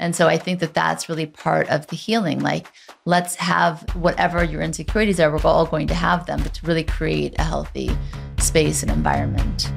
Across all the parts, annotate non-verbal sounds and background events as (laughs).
And so I think that that's really part of the healing. Like, let's have whatever your insecurities are, we're all going to have them, but to really create a healthy space and environment.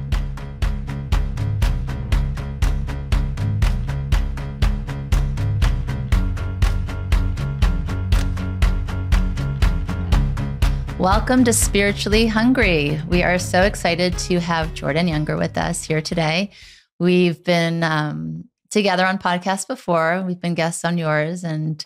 Welcome to Spiritually Hungry. We are so excited to have Jordan Younger with us here today. We've been um, together on podcasts before. We've been guests on yours, and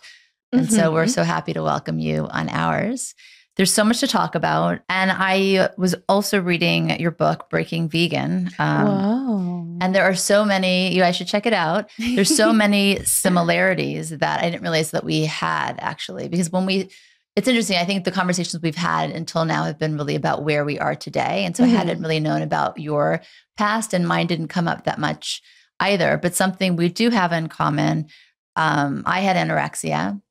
and mm-hmm. so we're mm-hmm. so happy to welcome you on ours. There's so much to talk about, and I was also reading your book, Breaking Vegan. Um, Whoa! And there are so many. You guys should check it out. There's so many (laughs) similarities that I didn't realize that we had actually, because when we it's interesting. I think the conversations we've had until now have been really about where we are today. And so mm-hmm. I hadn't really known about your past, and mine didn't come up that much either. But something we do have in common um, I had anorexia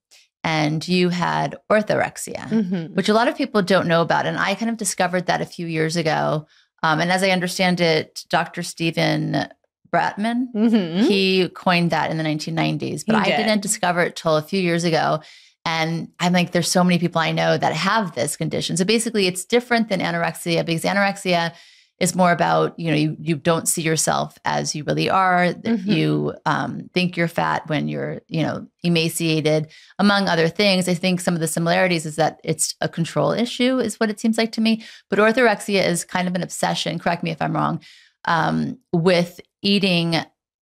and you had orthorexia, mm-hmm. which a lot of people don't know about. And I kind of discovered that a few years ago. Um, and as I understand it, Dr. Steven Bratman, mm-hmm. he coined that in the 1990s, but I didn't discover it till a few years ago. And I'm like, there's so many people I know that have this condition. So basically, it's different than anorexia because anorexia is more about you know you, you don't see yourself as you really are mm-hmm. you um, think you're fat when you're you know emaciated among other things i think some of the similarities is that it's a control issue is what it seems like to me but orthorexia is kind of an obsession correct me if i'm wrong um, with eating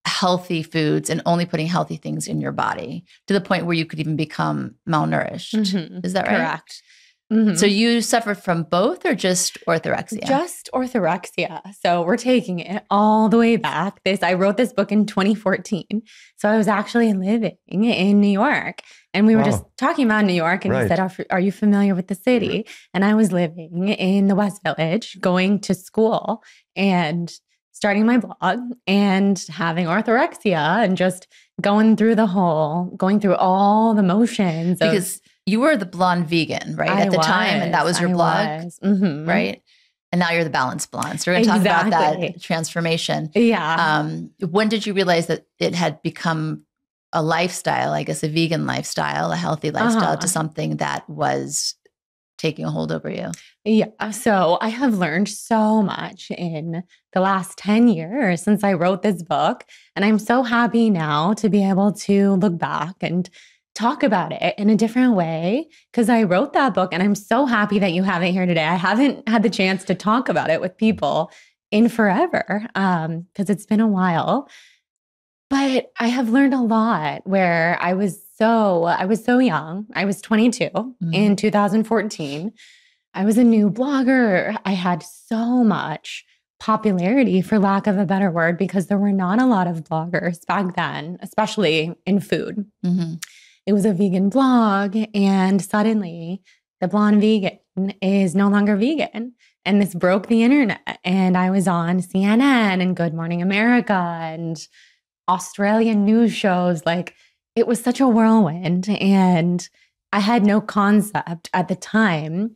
healthy foods and only putting healthy things in your body to the point where you could even become malnourished. Mm-hmm. Is that right? Correct. Mm-hmm. So you suffered from both or just orthorexia? Just orthorexia. So we're taking it all the way back. This I wrote this book in 2014. So I was actually living in New York and we were wow. just talking about New York and right. he said, are, are, you familiar with the city?" And I was living in the West Village, going to school and starting my blog and having orthorexia and just going through the whole, going through all the motions. Because of, you were the blonde vegan, right? I at the was, time, and that was your I blog, mm-hmm. right? And now you're the balanced blonde. So we're going to talk exactly. about that transformation. Yeah. Um, when did you realize that it had become a lifestyle, I guess a vegan lifestyle, a healthy lifestyle, uh-huh. to something that was taking a hold over you? Yeah. So I have learned so much in the last 10 years since I wrote this book. And I'm so happy now to be able to look back and talk about it in a different way because I wrote that book and I'm so happy that you have it here today. I haven't had the chance to talk about it with people in forever because um, it's been a while. But I have learned a lot where I was so I was so young. I was 22 mm-hmm. in 2014. I was a new blogger. I had so much popularity for lack of a better word because there were not a lot of bloggers back then, especially in food. Mm-hmm. It was a vegan blog and suddenly the blonde vegan is no longer vegan and this broke the internet and I was on CNN and Good Morning America and Australian news shows like it was such a whirlwind. And I had no concept at the time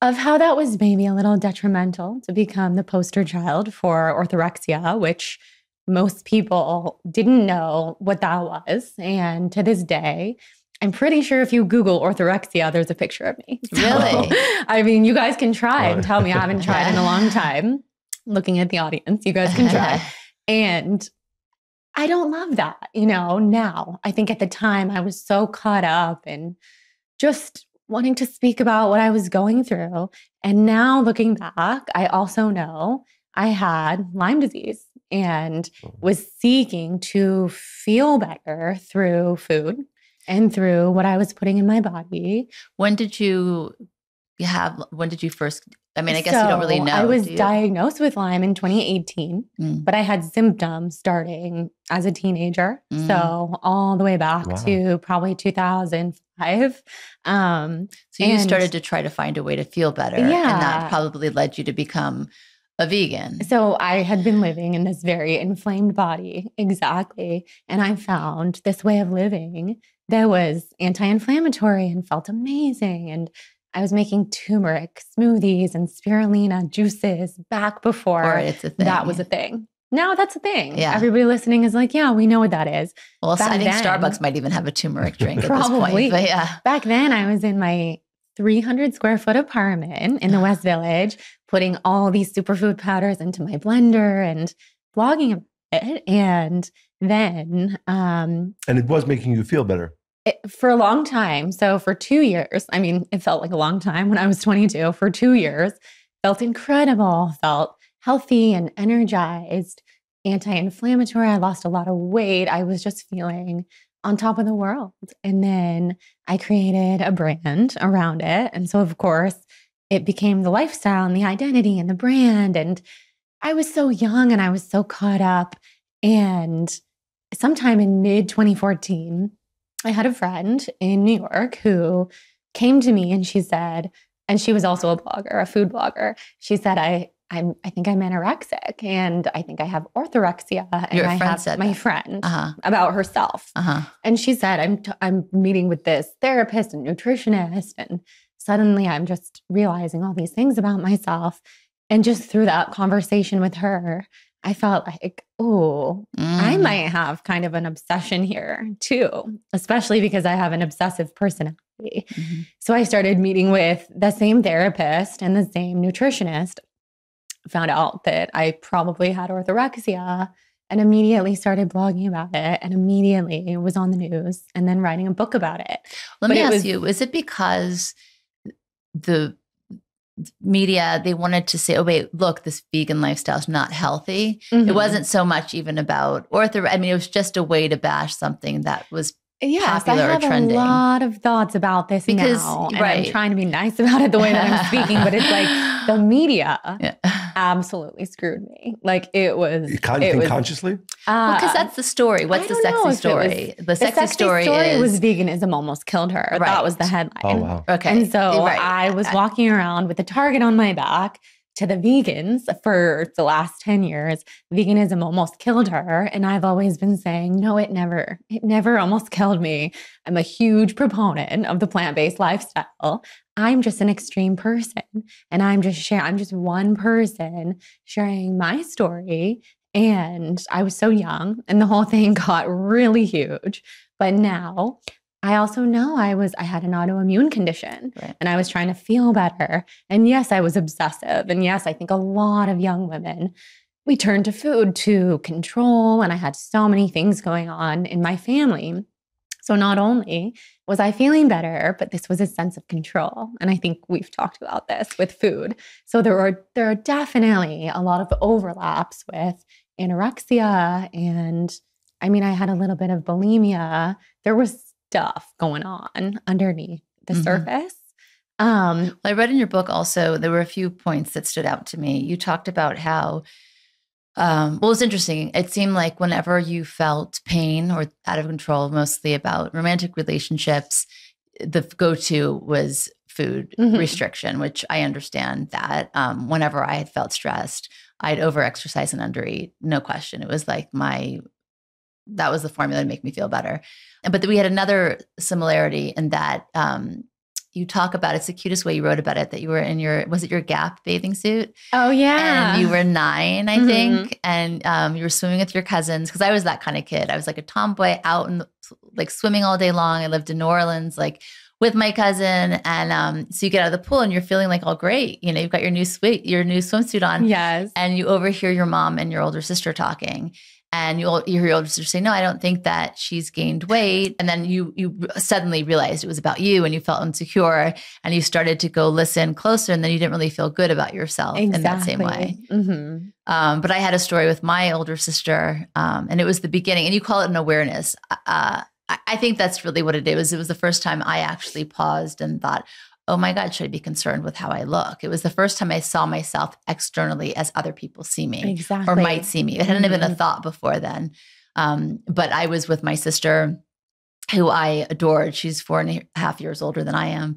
of how that was maybe a little detrimental to become the poster child for orthorexia, which most people didn't know what that was. And to this day, I'm pretty sure if you Google orthorexia, there's a picture of me. (laughs) So, really? I mean, you guys can try and tell me I haven't tried in a long (laughs) time. Looking at the audience, you guys can try. (laughs) and I don't love that, you know, now. I think at the time I was so caught up and just wanting to speak about what I was going through. And now looking back, I also know I had Lyme disease and oh. was seeking to feel better through food and through what I was putting in my body. When did you have, when did you first I mean, I guess so you don't really know. I was diagnosed with Lyme in 2018, mm. but I had symptoms starting as a teenager. Mm. So all the way back wow. to probably 2005. Um, so you started to try to find a way to feel better. Yeah. And that probably led you to become a vegan. So I had been living in this very inflamed body. Exactly. And I found this way of living that was anti inflammatory and felt amazing. And I was making turmeric smoothies and spirulina juices back before that was a thing. now that's a thing. Yeah. Everybody listening is like, yeah, we know what that is. Well, Back I think then- Starbucks might even have a turmeric drink at this Probably. point. But yeah. Back then, I was in my 300 square foot apartment in the West Village, putting all these superfood powders into my blender and blogging it. And then um, And it was making you feel better. it, for a long time, so for two years, I mean, it felt like a long time when I was 22. For two years, felt incredible, felt healthy and energized, anti-inflammatory. I lost a lot of weight. I was just feeling on top of the world. And then I created a brand around it. And so of course, it became the lifestyle and the identity and the brand and I was so young and I was so caught up and sometime in mid 2014 I had a friend in New York who came to me and she said, and she was also a blogger, a food blogger. She said, I, I'm, I think I'm anorexic and I think I have orthorexia. And Your I friend have said my that. friend Uh huh. about herself. Uh huh. And she said, I'm, t- I'm meeting with this therapist and nutritionist. And suddenly I'm just realizing all these things about myself. And just through that conversation with her, I felt like, oh, I Mm. might have kind of an obsession here too, especially because I have an obsessive personality. Mhm. So I started meeting with the same therapist and the same nutritionist. Found out that I probably had orthorexia and immediately started blogging about it and immediately was on the news and then writing a book about it. Let But me it ask was- you: Is it because the media they wanted to say, "Oh wait, look, this vegan lifestyle is not healthy"? Mhm. It wasn't so much even about ortho. I mean, it was just a way to bash something that was Yes, popular or I have trending. a lot of thoughts about this Because- now, and right. I'm trying to be nice about it the way that I'm (laughs) speaking. But it's like the media yeah. absolutely screwed me. Like it was. You can't it think was, consciously. uh, because that's the story. What's the sexy if it was- story? the the sexy, story, is was veganism almost killed her. Right. That was the headline. Oh wow. okay. And so right. I was walking around with a target on my back to the vegans for the last 10 years. Veganism almost killed her. And I've always been saying, no, it never, it never almost killed me. I'm a huge proponent of the plant based lifestyle. I'm just an extreme person. And I'm just sharing, I'm just one person sharing my story. And I was so young, and the whole thing (laughs) got really huge. But now I also know I was, I had an autoimmune condition Right. and I was trying to feel better. And yes, I was obsessive. And yes, I think a lot of young women, we turn to food to control. And I had so many things going on in my family. So not only was I feeling better, but this was a sense of control. And I think we've talked about this with food. So there were there are definitely a lot of overlaps with anorexia and I mean I had a little bit of bulimia. There was stuff going on underneath the Mhm. surface. Um Well, I read in your book also, there were a few points that stood out to me. You talked about how, um, well, it's interesting. It seemed like whenever you felt pain or out of control, mostly about romantic relationships, the go to was food Mhm. restriction, which I understand that. Um, whenever I had felt stressed, I'd overexercise and undereat, no question. It was like my, that was the formula to make me feel better. But we had another similarity in that um, you talk about it's the cutest way you wrote about it that you were in your was it your Gap bathing suit oh yeah. and you were nine I Mhm. think and um, you were swimming with your cousins because I was that kind of kid I was like a tomboy out and like swimming all day long I lived in New Orleans like with my cousin and um, so you get out of the pool and you're feeling like all great you know you've got your new sweet your new swimsuit on yes. and you overhear your mom and your older sister talking and you, you hear your older sister say no i don't think that she's gained weight. And then you you suddenly realized it was about you and you felt insecure and you started to go listen closer and then you didn't really feel good about yourself in that same way. Hmm um, but i had a story with my older sister um, and it was the beginning and you call it an awareness. Uh, I, I think that's really what it is. It was the first time i actually paused and thought oh my God, should I be concerned with how I look? It was the first time I saw myself externally as other people see me Exactly. or might see me. It hadn't been a thought before then. Um, but I was with my sister, who I adored. She's four and a half years older than I am.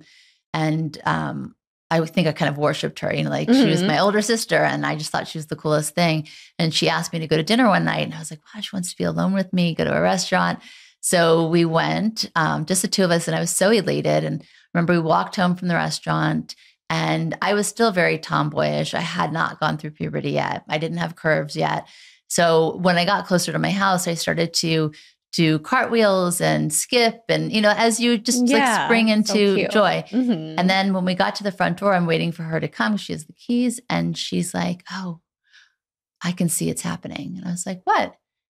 And um, I think I kind of worshiped her, you know, like she was Mhm. my older sister. And I just thought she was the coolest thing. And she asked me to go to dinner one night. And I was like, wow, she wants to be alone with me, go to a restaurant. So we went, um, just the two of us. And I was so elated. And remember, we walked home from the restaurant. And I was still very tomboyish. I had not gone through puberty yet. I didn't have curves yet. So when I got closer to my house, I started to do cartwheels and skip and you know as you just Yeah, like spring into cute. joy. Mhm. And then when we got to the front door, I'm waiting for her to come. She has the keys and she's like, "Oh, I can see it's happening." And I was like, "What?"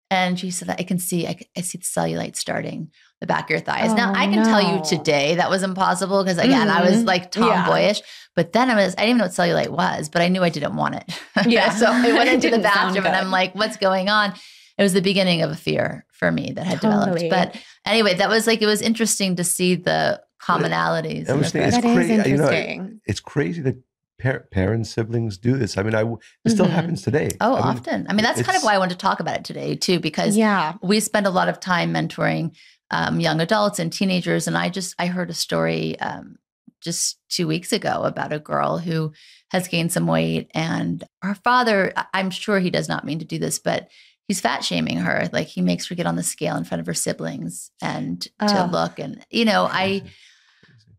And she said, that "I can see. I see the cellulite starting the back of your thighs." now Oh, I can tell you today that was impossible because again, I was Mhm. like Yeah. tomboyish. But then I was I didn't even know what cellulite was, but I knew I didn't want it. (laughs) Yeah. so I went into (laughs) the bathroom and I'm like, "What's going on?" It was the beginning of a fear for me that had Totally. developed. But anyway, that was like it was interesting to see the commonalities. I and was the That it's is crazy. You know, interesting. it's crazy that par- parents, siblings do this. I mean, I it still Mhm. happens today. Oh, I mean, often. I mean, that's kind of why I wanted to talk about it today, too, because yeah. we spend a lot of time mentoring um, young adults and teenagers. And I just, I heard a story um, just two weeks ago about a girl who has gained some weight and her father, I- I'm sure he does not mean to do this, but he's fat shaming her. Like he makes her get on the scale in front of her siblings and to look. And, you know, I, crazy. (laughs)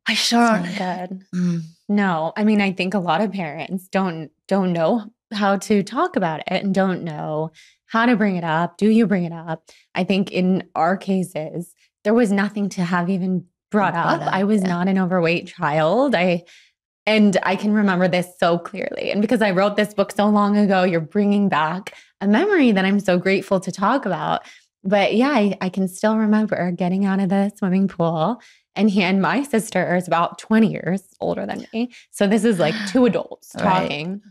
I sure don't. good. Mm, No, I mean, I think a lot of parents don't don't know how to talk about it and don't know how to bring it up. Do you bring it up? I think in our cases, there was nothing to have even brought Brought up. up, I was yeah. not an overweight child. I and I can remember this so clearly. And because I wrote this book so long ago, you're bringing back a memory that I'm so grateful to talk about. But yeah, I, I can still remember getting out of the swimming pool and he and my sister is about 20 years older than me. So this is like two (gasps) adults Right. talking.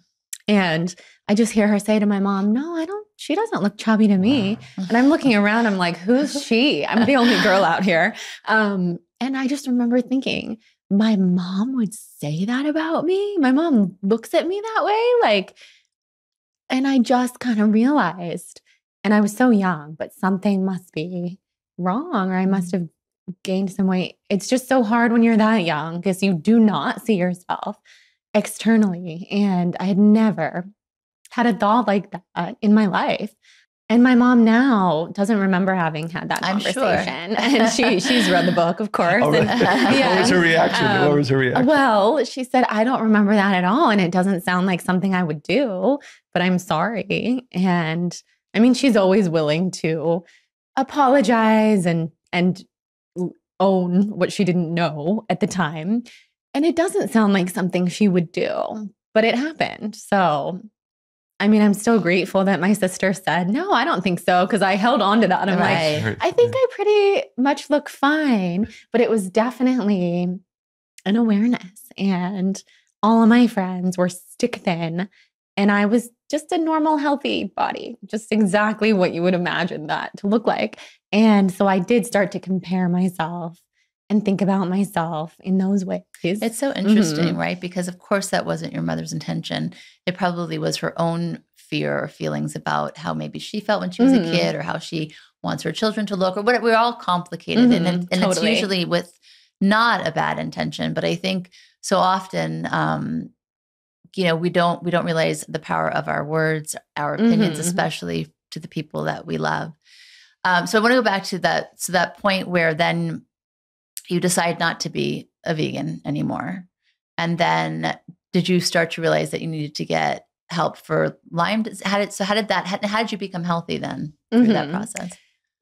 And I just hear her say to my mom, No, I don't, she doesn't look chubby to me. And I'm looking around, I'm like, Who's (laughs) she? I'm the only girl out here. Um, and I just remember thinking, my mom would say that about me. My mom looks at me that way. Like, and I just kind of realized, and I was so young, but something must be wrong, or I must have gained some weight. It's just so hard when you're that young because you do not see yourself externally. And I had never had a thought like that in my life. And my mom now doesn't remember having had that I'm sure. conversation. (laughs) and she she's read the book, of course. Oh, and- really? (laughs) What was her reaction? Um, what was her reaction? well, she said, I don't remember that at all. And it doesn't sound like something I would do, but I'm sorry. And I mean, she's always willing to apologize and and own what she didn't know at the time. And it doesn't sound like something she would do, but it happened. So I mean, I'm still grateful that my sister said, No, I don't think so. Cause I held on to that. And I'm like, Right. Hurt. I think I pretty much look fine, but it was definitely an awareness. And all of my friends were stick thin, and I was just a normal, healthy body, just exactly what you would imagine that to look like. And so I did start to compare myself and think about myself in those ways. It's so interesting, Mm-hmm. right? Because of course that wasn't your mother's intention. It probably was her own fear or feelings about how maybe she felt when she was Mhm. a kid or how she wants her children to look or whatever. We're all complicated and, Mhm, and it's totally. usually with not a bad intention. But I think so often um, you know, we don't we don't realize the power of our words, our opinions, Mhm. especially to the people that we love. Um, so I want to go back to that so that point where then you decide not to be a vegan anymore. And then did you start to realize that you needed to get help for Lyme? How did so how did that how, how did you become healthy then through that Mhm. process?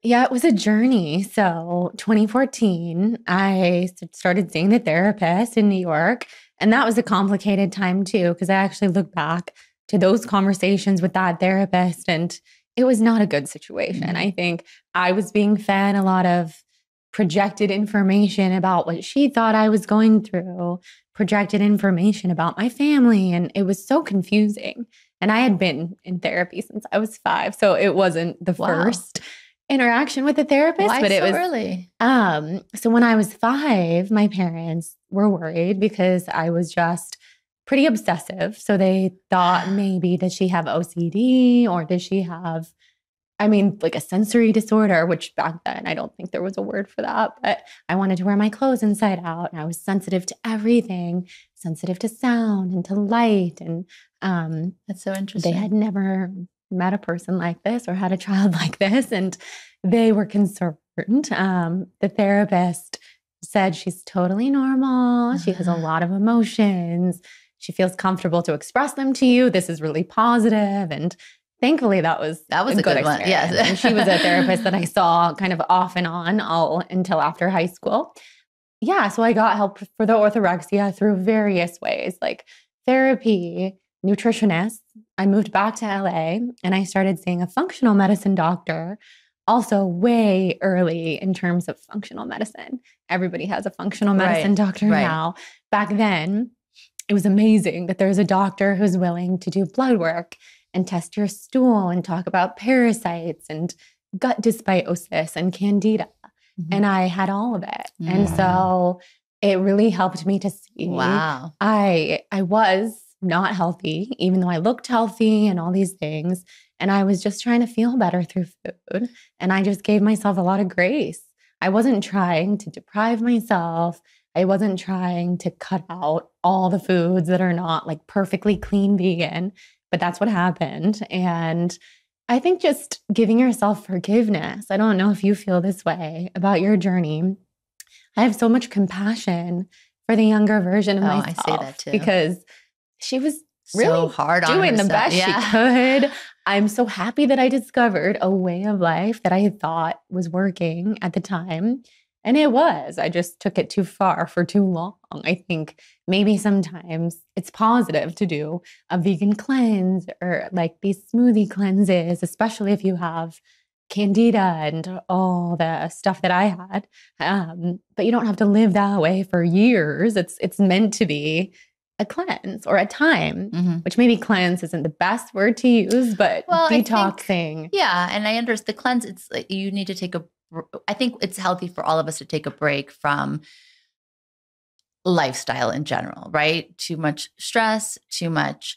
Yeah, it was a journey. So, 2014, I started seeing the therapist in New York. And that was a complicated time too, because I actually look back to those conversations with that therapist and it was not a good situation. Mhm. I think I was being fed a lot of projected information about what she thought I was going through, projected information about my family. And it was so confusing. And I had been in therapy since I was five. So it wasn't the Wow. first interaction with a therapist, Why but it was early? um so when I was 5, my parents were worried because I was just pretty obsessive. So they thought (gasps) maybe did she have OCD or did she have I mean like a sensory disorder, which back then I don't think there was a word for that, but I wanted to wear my clothes inside out and I was sensitive to everything, sensitive to sound and to light and um That's so interesting. they had never met a person like this or had a child (laughs) like this and they were concerned um, the therapist said she's totally normal she has a lot of emotions she feels comfortable to express them to you this is really positive and thankfully that was That was a good, good one, yes. and she was a therapist that I (laughs) saw kind of off and on all until after high school. Yeah, so I got help for the orthorexia through various ways, like therapy, nutritionist. I moved back to LA and I started seeing a functional medicine doctor. Also, way early in terms of functional medicine. Everybody has a functional medicine Right, doctor right. now. Back then, it was amazing that there's a doctor who's willing to do blood work and test your stool and talk about parasites and gut dysbiosis and candida. Mhm. And I had all of it. And Mm. so it really helped me to see wow. I I was not healthy, even though I looked healthy and all these things. And I was just trying to feel better through food. And I just gave myself a lot of grace. I wasn't trying to deprive myself. I wasn't trying to cut out all the foods that are not like perfectly clean vegan, but that's what happened. And I think just giving yourself forgiveness. I don't know if you feel this way about your journey. I have so much compassion for the younger version of Oh, I myself say that too. because she was so really hard on doing the best Yeah. she could. I'm so happy that I discovered a way of life that I thought was working at the time. And it was. I just took it too far for too long. I think maybe sometimes it's positive to do a vegan cleanse or like these smoothie cleanses, especially if you have candida and all the stuff that I had. Um, but you don't have to live that way for years. It's it's meant to be a cleanse or a time Mhm. which maybe cleanse isn't the best word to use, but Well, I think- detoxing. Yeah, and I understand the cleanse. It's like you need to take a, I think it's healthy for all of us to take a break from lifestyle in general, right? Too much stress, too much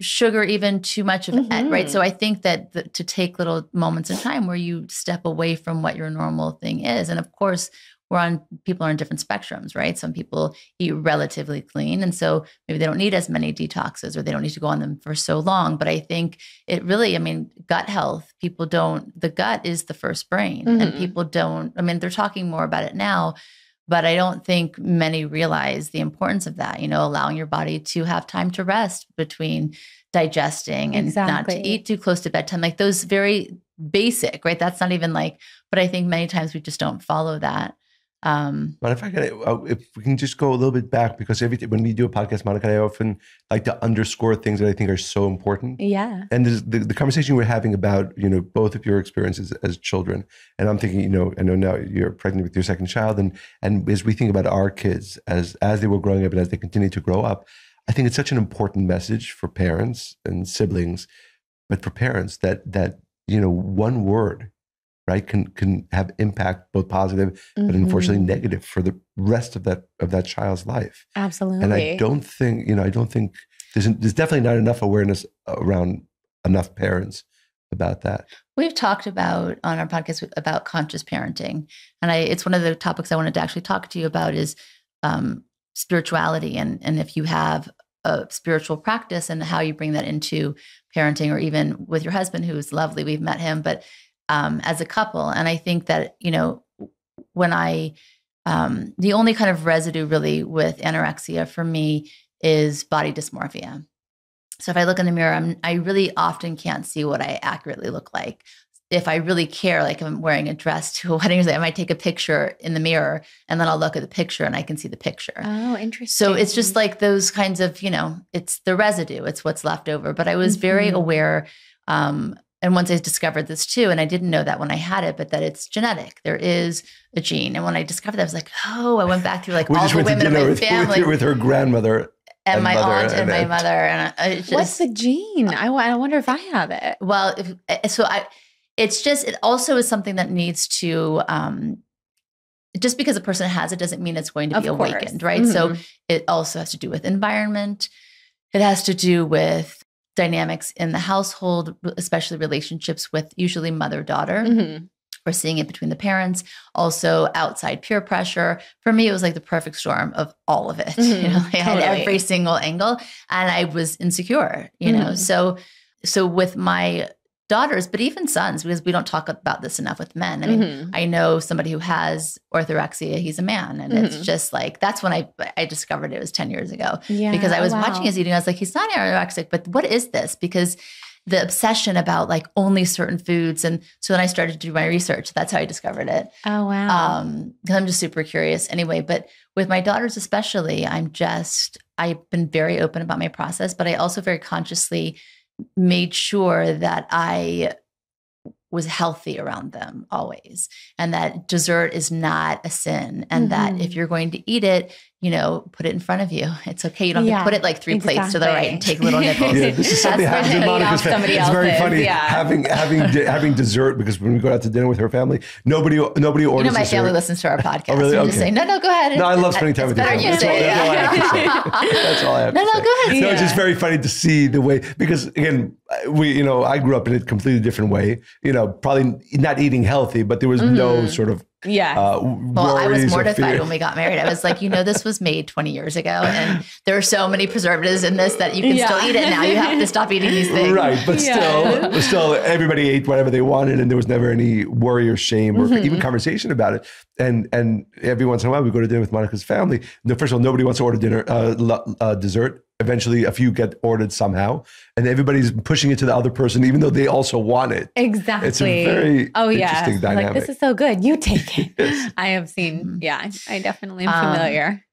sugar, even too much of it, right? So I think that the, to take little moments in time where you step away from what your normal thing is, and of course. We're on people are on different spectrums, right? Some people eat relatively clean. And so maybe they don't need as many detoxes or they don't need to go on them for so long. But I think it really, I mean, gut health, people don't, the gut is the first brain. And Mhm. people don't, I mean, they're talking more about it now, but I don't think many realize the importance of that, you know, allowing your body to have time to rest between digesting and not to eat too close to bedtime. Like those very basic, right? That's not even like, but I think many times we just don't follow that. Um, But if I can, uh, if we can just go a little bit back, because every when we do a podcast, Monica, I often like to underscore things that I think are so important. Yeah. And the, the conversation we're having about, you know, both of your experiences as children. And I'm thinking, you know, I know now you're pregnant with your second child. And and as we think about our kids as as they were growing up and as they continue to grow up, I think it's such an important message for parents and siblings, but for parents that that, you know, one word, right, can can have impact both positive but unfortunately negative for the rest of that of that child's life. Absolutely. And I don't think, you know, I don't think there's there's definitely not enough awareness around enough parents about that. We've talked about on our podcast about conscious parenting, and I it's one of the topics I wanted to actually talk to you about is um, spirituality and and if you have a spiritual practice and how you bring that into parenting or even with your husband who's lovely we've met him but um, as a couple and I think that you know when I um, the only kind of residue really with anorexia for me is body dysmorphia. So if I look in the mirror, I'm, I really often can't see what I accurately look like. If I really care, like I'm wearing a dress (laughs) to a wedding, I might take a picture in the mirror and then I'll look at the picture and I can see the picture. Oh, interesting. So it's just like those kinds of, you know, it's the residue, it's what's left over. But I was very Mhm. aware. Um, and once I discovered this too, and I didn't know that when I had it, but that it's genetic. There is a gene. And when I discovered that, I was like, oh, I went back through like (laughs) We all the went to women in my with, (laughs) with, family your- with her grandmother. and and my aunt and and my aunt. mother. And I, it just, What's the gene? I, I wonder if I have it. well, if, eh, so I, it's just, it also is something that needs to, um, just because a person has it doesn't mean it's going to be awakened, right? So Mhm. it also has to do with environment. It has to do with dynamics in the household, especially relationships with usually mother daughter. Mhm. We're seeing it between the parents, also outside peer pressure. For me, it was like the perfect storm of all of it. (laughs) You Mhm, know, I had totally. every single angle and I was insecure, you know. Mhm. So so with my daughters, but even sons, because we don't talk about this enough with men. I mean, Mhm. I know somebody who has orthorexia, he's a man. And it's Mhm. just like that's when I I discovered it was 10 years ago yeah, because I was wow. watching his eating. I was like, he's not anorexic, but what is this? Because the obsession about like only certain foods. And so then I started to do my research. That's how I discovered it. Oh wow. Um, because I'm just super curious anyway. But with my daughters, especially, I'm just, I've been very open about my process, but I also very consciously made sure that I was healthy around them always and that dessert is not a sin and that Mhm. if you're going to eat it you know put it in front of you it's okay you don't have Yeah, to put it like three plates to the right and take little nibbles (laughs) Yeah, this is something That's Monica's family. It's very else's, funny yeah. having having having dessert because when we go out to dinner with her family, nobody nobody orders. you know my dessert. family listens to our (laughs) podcast really? i'm just Okay. saying no no go ahead No, I love spending time It's with better you That's all- say (laughs) that's all I have to say. That's all I have no no go ahead No, it's just very funny to see the way because again, we you know I grew up in a completely different way. You know, probably not eating healthy, but there was no Mhm. sort of yeah. uh, Well, I was mortified when we got married. I was like, you know, this was made 20 years ago, and there are so many preservatives in this that you can still eat it now. You have to stop eating these things. Right, but Yeah. still, still, everybody ate whatever they wanted, and there was never any worry or shame or Mhm. even conversation about it. And and every once in a while, we go to dinner with Monica's family. No, first of all, nobody wants to order dinner, uh, uh, dessert. Eventually, a few get ordered somehow, and everybody's pushing it to the other person, even though they also want it. Exactly. It's a very oh yeah. interesting Like dynamic. this is so good. You take it. (laughs) Yes. I have seen. Mhm. Yeah, I- I definitely am Um, familiar.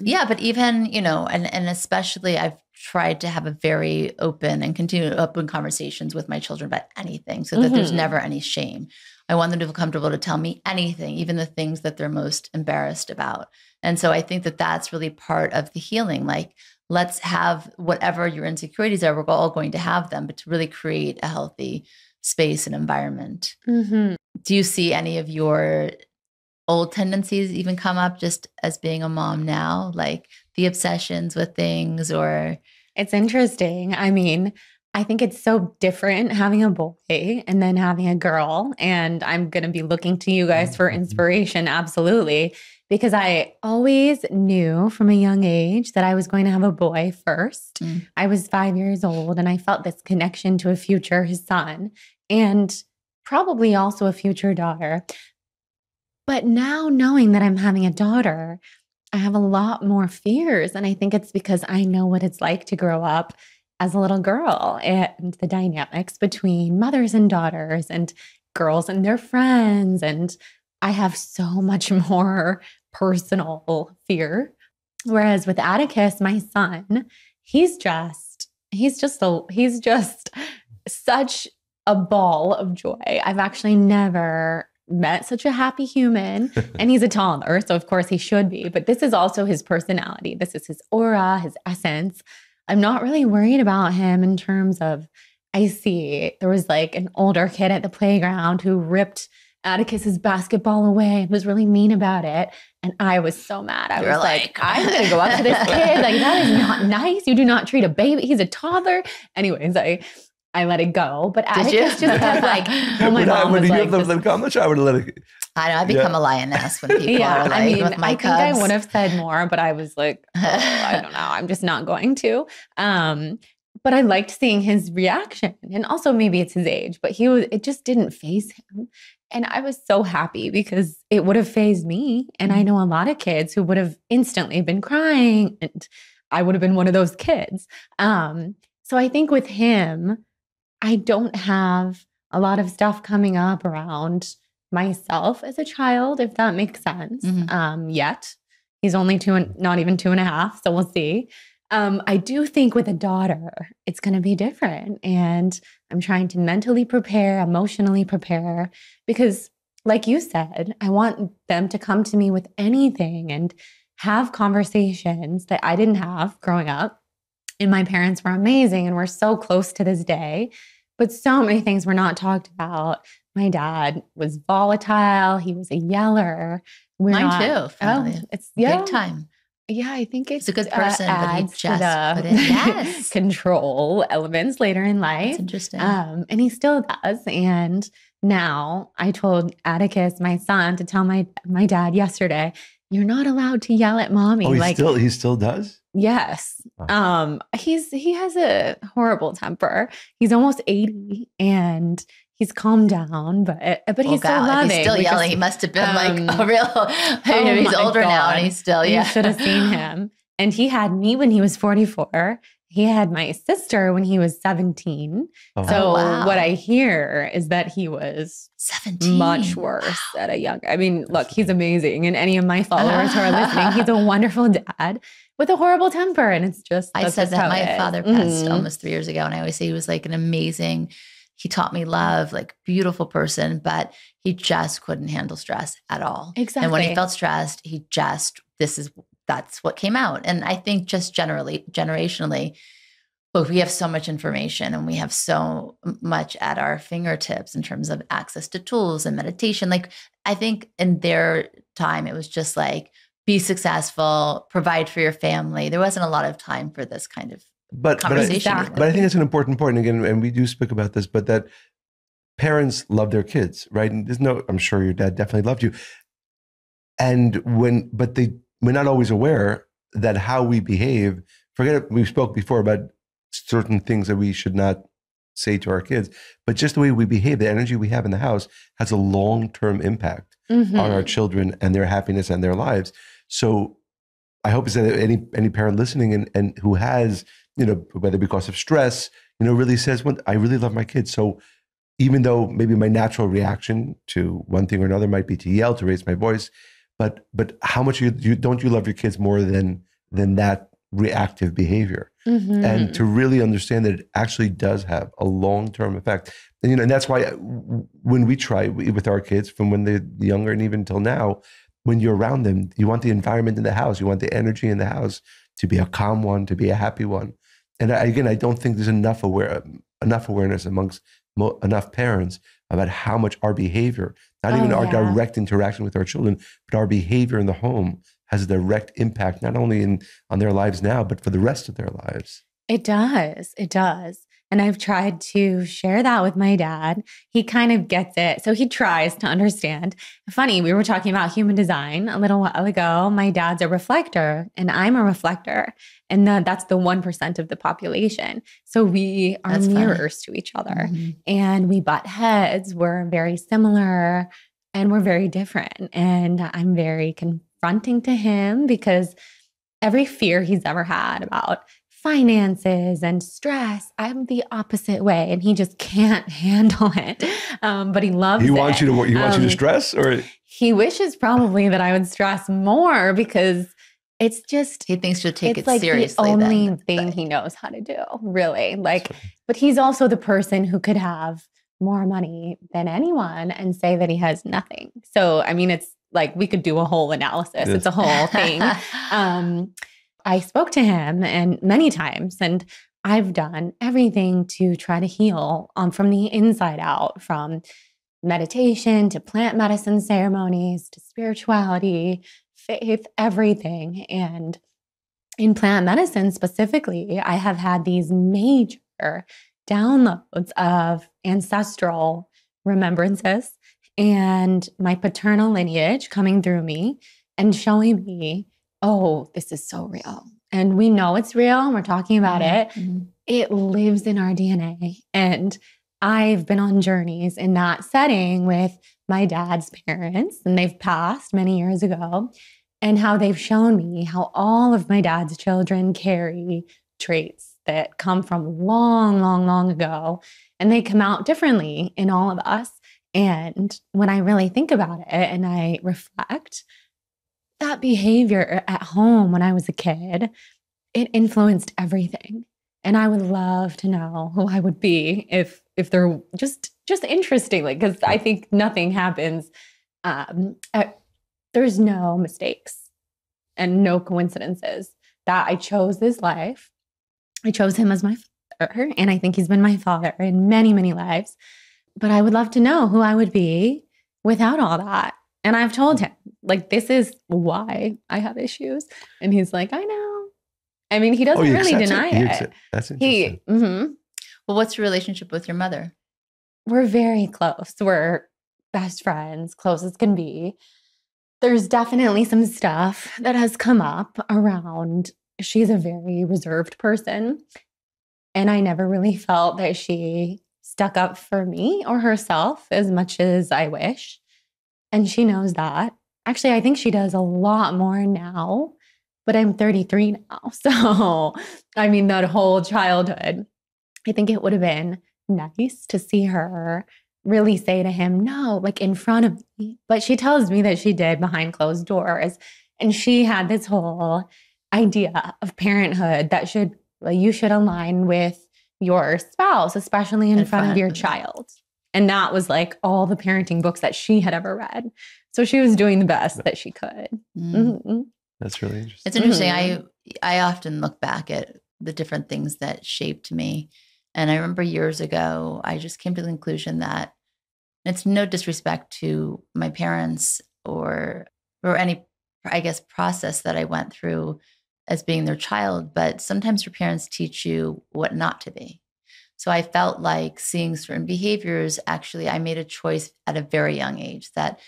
Yeah, but even you know, and and especially, I've tried to have a very open and continue open conversations with my children about anything, so that there's Mhm. never any shame. I want them to feel comfortable to tell me anything, even the things that they're most embarrassed about. And so I think that that's really part of the healing. Like, let's have whatever your insecurities are, we're all going to have them, but to really create a healthy space and environment. Mhm. Do you see any of your old tendencies even come up just as being a mom now? Like the obsessions with things or It's interesting. I mean, I think it's so different having a boy and then having a girl. And I'm going to be looking to you guys for Mhm. inspiration, absolutely. Because I always knew from a young age that I was going to have a boy first. Mm. I was five years old and I felt this connection to a future his son and probably also a future daughter. But now knowing that I'm having a daughter, I have a lot more fears. And I think it's because I know what it's like to grow up as a little girl and the dynamics between mothers and daughters and girls and their friends. And I have so much (laughs) more personal fear. Whereas with Atticus, my son, he's just, he's just a, he's just such a ball of joy. I've actually never met such a happy human (laughs) and he's a toddler so of course he should be but this is also his personality this is his aura his essence i'm not really worried about him in terms of i see there was like an older kid at the playground who ripped atticus's basketball away and was really mean about it. And i was so mad. I You're was like, like- i'm gonna go up to (laughs) this kid. Like that is not nice. You do not treat a baby he's a toddler. Anyways i i let it go but Did you? just kept like (laughs) well my when I, mom when was you like have them this- let it go, I'm not sure I would have let it. I know I become a lioness when (laughs) people yeah, are like I mean, with my I think I would have said more, but I was like, oh, (laughs) I don't know. I'm just not going to. Um, but I liked seeing his reaction, and also maybe it's his age, but he was. It just didn't faze him, and I was so happy because it would have fazed me. And I Mhm. know a lot of kids who would have instantly been crying, and I would have been one of those kids. Um, so I think with him, I don't have a lot of stuff coming up around myself as a child, if that makes sense. Mhm. Um, yet he's only two and not even two and a half, so we'll see. Um, I do think with a daughter, it's going to be different, and I'm trying to mentally prepare, emotionally prepare, because, like you said, I want them to come to me with anything and have conversations that I didn't have growing up. And my parents were amazing, and we're so close to this day. But so many things were not talked about. My dad was volatile. He was a yeller. We're Mine not- too. Finally. Oh, it's yeah, Big time. yeah. I think it's He's a good person, but he adds to just the put it- (laughs) yes. control elements later in life. That's interesting. Um, and he still does. And now I told Atticus, my son, to tell my my dad yesterday, you're not allowed to yell at mommy. Oh, he like still he still does. Yes. Um he's he has a horrible temper. He's almost 80 and he's calmed down, but but Oh, he's still God, loving. he's still We yelling. just- he must have been um, like a real. (laughs) I oh mean, he's my older now, and he's still. yeah. you should have seen him. And he had me when he was 44. he had my sister when he was 17. Oh, So Oh, wow. what I hear is that he was 17. much worse at a young. I mean, look, he's amazing, and any of my followers who are listening, he's a (laughs) wonderful dad with a horrible temper, and it's just. I said just that my it is. father passed Mhm. almost three years ago, and I always say he was like an amazing. He taught me love, like beautiful person, but he just couldn't handle stress at all. Exactly. And when he felt stressed, he just this is that's what came out. And I think just generally generationally, look, we have so much information and we have so much at our fingertips in terms of access to tools and meditation. Like I think in their time, it was just like be successful, provide for your family. There wasn't a lot of time for this kind of but but I, conversation. Exactly. but I think it's an important point again, and we do speak about this, but that parents love their kids, right? And there's no, I'm sure your dad definitely loved you. And when, but they, we're not always aware that how we behave, forget it, we spoke before about certain things that we should not say to our kids, but just the way we behave, the energy we have in the house has a long term impact Mhm. on our children and their happiness and their lives. So I hope is that any any parent listening and, and who has, you know, whether because of stress, you know, really says, well, I really love my kids. So even though maybe my natural reaction to one thing or another might be to yell, to raise my voice, but but how much you, you don't you love your kids more than than that reactive behavior? Mhm. and to really understand that it actually does have a long-term effect and you know and that's why when we try with our kids from when they're younger and even till now when you're around them you want the environment in the house you want the energy in the house to be a calm one to be a happy one and I, again i don't think there's enough aware enough awareness amongst mo- enough parents about how much our behavior not Oh, even our yeah. direct interaction with our children but our behavior in the home has a direct impact not only in on their lives now but for the rest of their lives It does. It does. And I've tried to share that with my dad. He kind of gets it. So he tries to understand. Funny, we were talking about human design a little while ago. My dad's a reflector and I'm a reflector. And that that's the 1% of the population. So we are That's funny. mirrors to each other Mhm. and we butt heads. We're very similar and we're very different. And I'm very confronting to him because every fear he's ever had about finances and stress, I'm the opposite way. And he just can't (laughs) handle it. Um, but he loves He it. wants you to he wants you to Um, stress, or He wishes probably that I would stress more because it's just He thinks you'll take it's it like seriously. the only That's thing like- he knows how to do, really. Like, but he's also the person who could have more money than anyone and say that he has nothing. So, I mean, it's like we could do a whole analysis. It's a whole thing. (laughs) Um, I spoke to him and many times, and I've done everything to try to heal um, from the inside out, from meditation to plant medicine ceremonies to spirituality, faith, everything. And in plant medicine specifically, I have had these major downloads of ancestral remembrances and my paternal lineage coming through me and showing me, oh, this is so real. And we know it's real and we're talking about it Mhm. it lives in our DNA. And I've been on journeys in that setting with my dad's parents, and they've passed many years ago, and how they've shown me how all of my dad's children carry traits that come from long, long, long ago, and they come out differently in all of us. And when I really think about it and I reflect, that behavior at home when I was a kid, it influenced everything. And i would love to know who i would be if if they're just just interestingly because i think nothing happens um uh, there's no mistakes and no coincidences. That i chose this life. I chose him as my father and i think he's been my father in many many lives. But i would love to know who i would be without all that and i've told him like this is why i have issues and he's like i know I mean, he doesn't he really accepts deny He it. accept- That's interesting. He, mhm. Well, what's your relationship with your mother? we're very close. We're best friends, close as can be. There's definitely some stuff that has come up around. She's a very reserved person. And I never really felt that she stuck up for me or herself as much as I wish. And she knows that. Actually, I think she does a lot more now. but I'm 33 now. (laughs) So, I mean, that whole childhood, I think it would have been nice to see her really say to him, no, like in front of me. But she tells me that she did behind closed doors. And she had this whole idea of parenthood that should, well, you should align with your spouse, especially in, in front, front, of your child. And that was like all the parenting books that she had ever read. So she was doing the best that she could. Mm. Mm-hmm. That's really interesting. It's interesting. Mm-hmm. I I often look back at the different things that shaped me. And I remember years ago, I just came to the conclusion that it's no disrespect to my parents or or any I guess process that I went through as being their child, but sometimes your parents teach you what not to be. So I felt like seeing certain behaviors, actually, I made a choice at a very young age that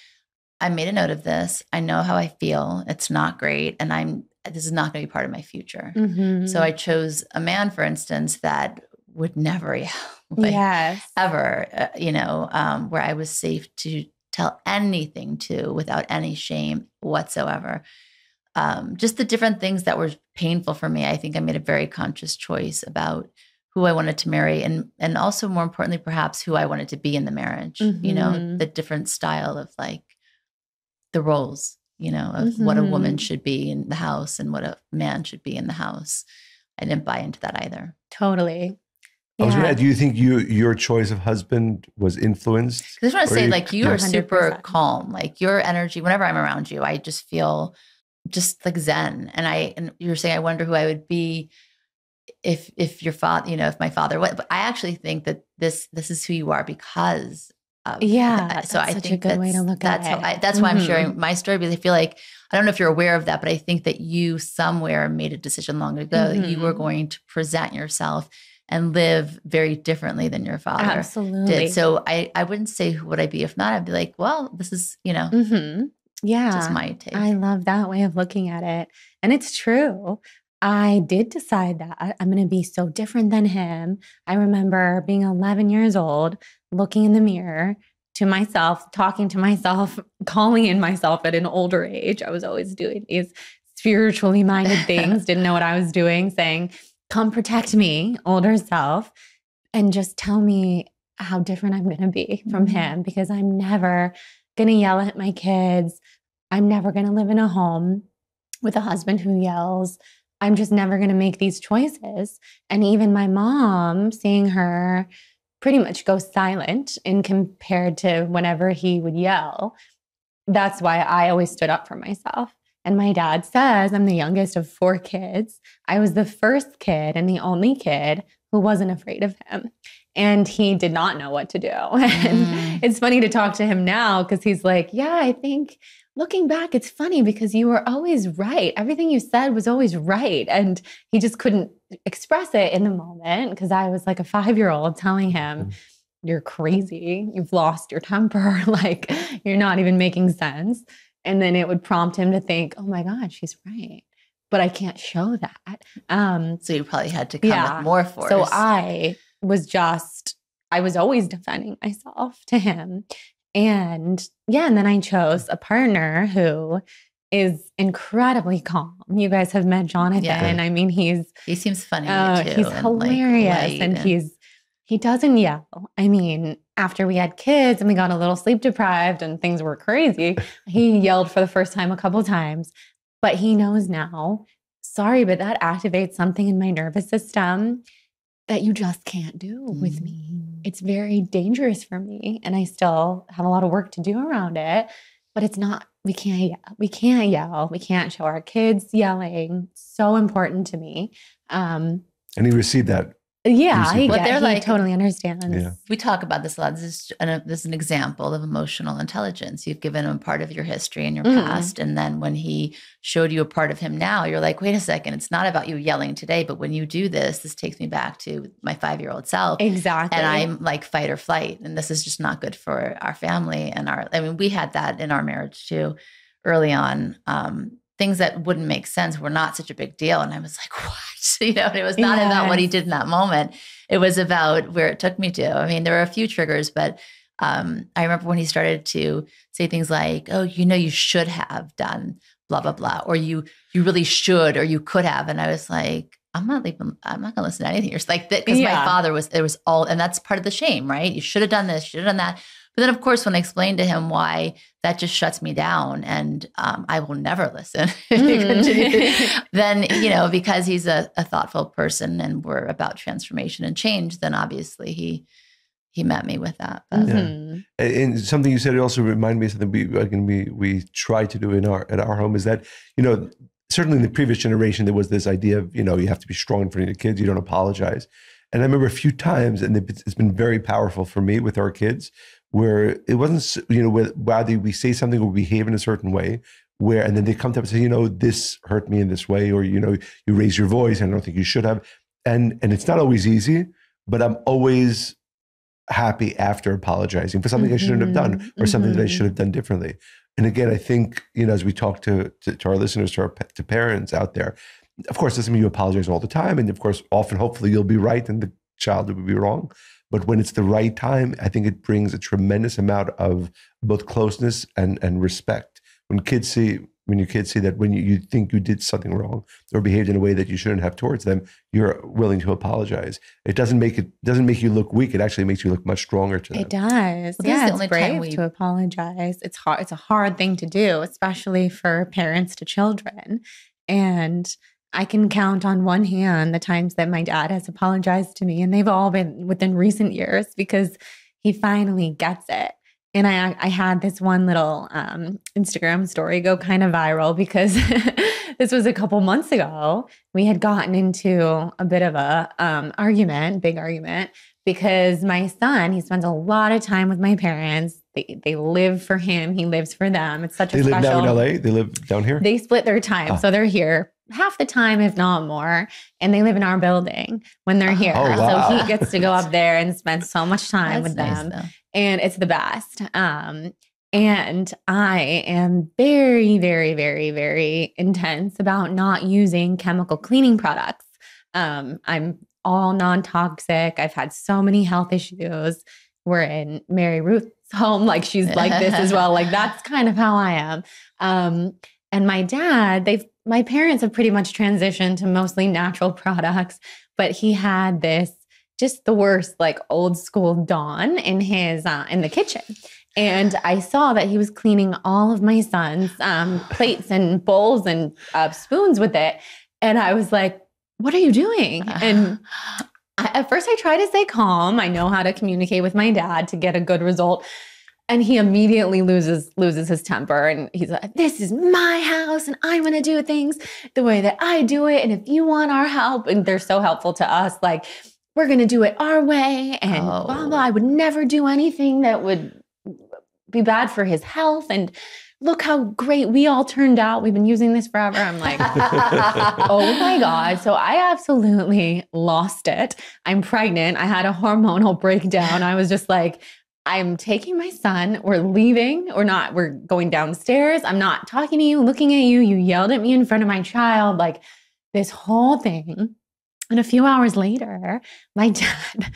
I made a note of this. I know how I feel. It's not great. And I'm, this is not going to be part of my future. Mm-hmm. So I chose a man, for instance, that would never, (laughs) yeah, like, yes. ever, uh, you know, um, where I was safe to tell anything to without any shame whatsoever. Um, just the different things that were painful for me. I think I made a very conscious choice about who I wanted to marry and and also more importantly perhaps who I wanted to be in the marriage. Mm-hmm. You know, mm-hmm. the different style of like the roles, you know, of mm-hmm. what a woman mm-hmm. should be in the house and what a man should be in the house. I didn't buy into that either. Totally. I was gonna, do you think you your choice of husband was influenced? I just want to say, you, like, you are super calm. Like your energy, whenever I'm around you, I just feel just like zen. And I and you're saying, I wonder who I would be if if your father, you know, if my father. What? But I actually think that this this is who you are because of yeah. So I think a good way to look that's at it. I, that's mm-hmm. why I'm sharing mm-hmm. my story because I feel like I don't know if you're aware of that, but I think that you somewhere made a decision long ago mm-hmm. that you were mm-hmm. going to present yourself and live very differently than your father Absolutely. did. So I I wouldn't say who would I be if not. I'd be like, well, this is you know. Mm-hmm. Yeah. Just my take. I love that way of looking at it. And it's true. I did decide that I'm going to be so different than him. I remember being 11 years old, looking in the mirror to myself, talking to myself, (laughs) calling in myself at an older age. I was always doing these spiritually minded (laughs) things, didn't know what I was doing, saying, Come protect me, older self, and just tell me how different I'm going to be from mm-hmm. him because I'm never going to yell at my kids. I'm never going to live in a home with a husband who yells. I'm just never going to make these choices. And even my mom, seeing her pretty much go silent in compared to whenever he would yell. That's why I always stood up for myself. And my dad says I'm the youngest of four kids. I was the first kid and the only kid who wasn't afraid of him. And he did not know what to do. (laughs) and mm. it's funny to talk to him now because he's like, Yeah, I think looking back, it's funny because you were always right. Everything you said was always right. And he just couldn't express it in the moment because I was like a five year old telling him, mm. You're crazy. You've lost your temper. (laughs) like, you're not even making sense. And then it would prompt him to think, Oh my God, she's right. But I can't show that. Um, so you probably had to come yeah. with more force. So I was just, I was always defending myself to him. And yeah, and then I chose a partner who is incredibly calm. You guys have met Jonathan. Yeah. I mean, he's he seems funny. Uh, he's and hilarious, like and, and he's he doesn't yell. I mean, after we had kids and we got a little sleep deprived and things were crazy, he yelled for the first time a couple times. But he knows now. Sorry, but that activates something in my nervous system that you just can't do with me. It's very dangerous for me. And I still have a lot of work to do around it, but it's not, we can't. We can't yell. We can't show our kids yelling. So important to me. Um, and he received that yeah, he, what they're he like totally understands. Yeah. We talk about this a lot. This is, an, this is an example of emotional intelligence. You've given him part of your history and your mm. past, and then when he showed you a part of him now, you're like, wait a second, it's not about you yelling today, but when you do this, this takes me back to my five year old self. Exactly, and I'm like fight or flight, and this is just not good for our family and our. I mean, we had that in our marriage too, early on. Um, things that wouldn't make sense were not such a big deal. And I was like, (laughs) what? (laughs) You know, it was not yes. about what he did in that moment. It was about where it took me to. I mean, there were a few triggers, but um, I remember when he started to say things like, "Oh, you know, you should have done blah blah blah," or "You you really should," or "You could have," and I was like, "I'm not even. I'm not going to listen to anything (laughs) you're like that." Because Yeah. my father was it was all, and that's part of the shame, right? You should have done this, you should have done that. But then, of course, when I explained to him why that just shuts me down, and um, I will never listen. (laughs) if you continue to- (laughs) then you know because he's a, a thoughtful person and we're about transformation and change then obviously he he met me with that but Yeah. Mhm. And and something you said it also reminded me of something we again we we try to do in our at our home is that you know certainly in the previous generation there was this idea of you know you have to be strong in front of your kids you don't apologize and I remember a few times and it's it's been very powerful for me with our kids where it wasn't you know whe- whether we say something or behave in a certain way where and then they come to us and say you know this hurt me in this way or you know you raise your voice and I don't think you should have and and it's not always easy but I'm always happy after apologizing for something I shouldn't have done or something that I Mhm. should have done differently. And again, I think you know, as we talk to to, to our listeners, to our to parents out there, of course, doesn't mean you apologize all the time, and of course, often, hopefully, you'll be right and the child will be wrong. But when it's the right time, I think it brings a tremendous amount of both closeness and and respect. When kids see when your kids see that when you, you think you did something wrong or behaved in a way that you shouldn't have towards them, you're willing to apologize. It doesn't make it doesn't make you look weak. It actually makes you look much stronger to them. It does. Well, this is yeah, the it's only time brave we- to apologize. It's hard. It's a hard thing to do, especially for parents to children. And I can count on one hand the times that my dad has apologized to me, and they've all been within recent years because he finally gets it. And I, I had this one little um, Instagram story go kind of viral because (laughs) this was a couple months ago. We had gotten into a bit of a um, argument, big argument, because my son he spends a lot of time with my parents. They they live for him. He lives for them. It's such They a live special. now in LA. They live down here. They split their time, Ah. so they're here half the time, if not more, and they live in our building when they're here. Oh, wow. So he gets to go up there and spend so much (laughs) time that's with nice them though. and it's the best. Um, and I am very, very, very, very intense about not using chemical cleaning products. Um, I'm all non toxic. I've had so many health issues. We're in Mary Ruth's (laughs) home. Like she's like this as well. Like that's kind of how I am. Um, and my dad, they've, my parents have pretty much transitioned to mostly natural (laughs) products, but he had this just the worst, like old school Dawn in his uh, in the kitchen. And I saw that he was cleaning all of my son's um, (sighs) plates and bowls and uh, spoons with it. And I was like, what are you doing? And (sighs) I, at first, I try to stay calm. I know how to communicate with my dad to get a good result. And he immediately loses loses his temper, and he's like, "This is my house, and I'm going to do things the way that I do it. And if you want our help, and they're so helpful to us, like we're going to do it our way, and blah Oh. blah. I would never do anything that would be bad for his health. And look how great we all turned out. We've been using this forever. I'm like, (laughs) oh my God. So I absolutely lost it. I'm pregnant. I had a hormonal breakdown. I was just like, I'm taking my son. We're leaving. We're not, we're going downstairs. I'm not talking to you, looking at you. You yelled at me in front of my child. Like this whole thing. And a few hours later, my (laughs) dad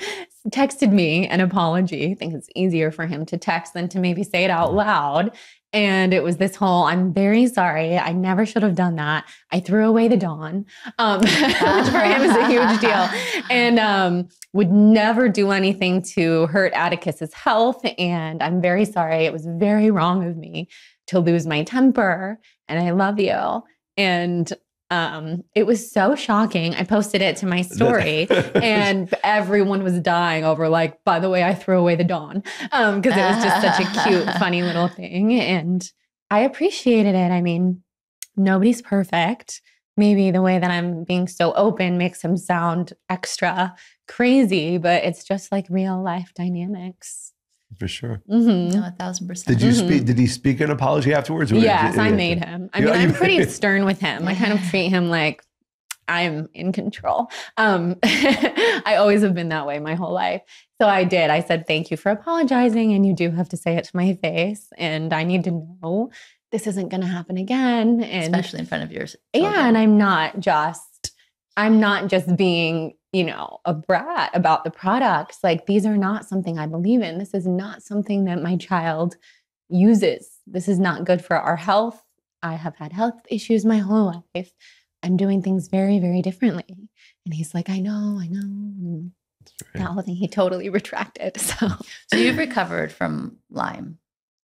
texted me an apology. I think it's easier for him to text than to maybe say it out loud. And it was this whole, I'm very sorry. I never should have done that. I threw away the dawn, um, (laughs) which for him is a huge deal. And um, would never do anything to hurt Atticus's health. And I'm very sorry. It was very wrong of me to lose my temper. And I love you. And um, it was so shocking. I posted it to my story (laughs) and everyone was dying over like by the way i threw away the dawn um because it was just such a cute (laughs) funny little thing. And i appreciated it. I mean nobody's perfect. Maybe the way that i'm being so open makes him sound extra crazy but it's just like real life dynamics for sure. Mhm. no, a thousand percent Did you Mhm. speak? Did he speak an apology afterwards? or did Yes, you- I yeah. made him. I mean, I'm pretty stern with him. I kind of treat him like I'm in control. Um, (laughs) I always have been that way my whole life. So I did. I said, thank you for apologizing. And you do have to say it to my face. And I need to know this isn't going to happen again. And especially in front of yours yeah, and I'm not just I'm not just being you know, a brat about the products. Like these are not something I believe in. This is not something that my child uses. This is not good for our health. I have had health issues my whole life. I'm doing things very, very differently. And he's like, I know, I know. And now he totally (laughs) retracted. (laughs) So, So you've recovered from Lyme.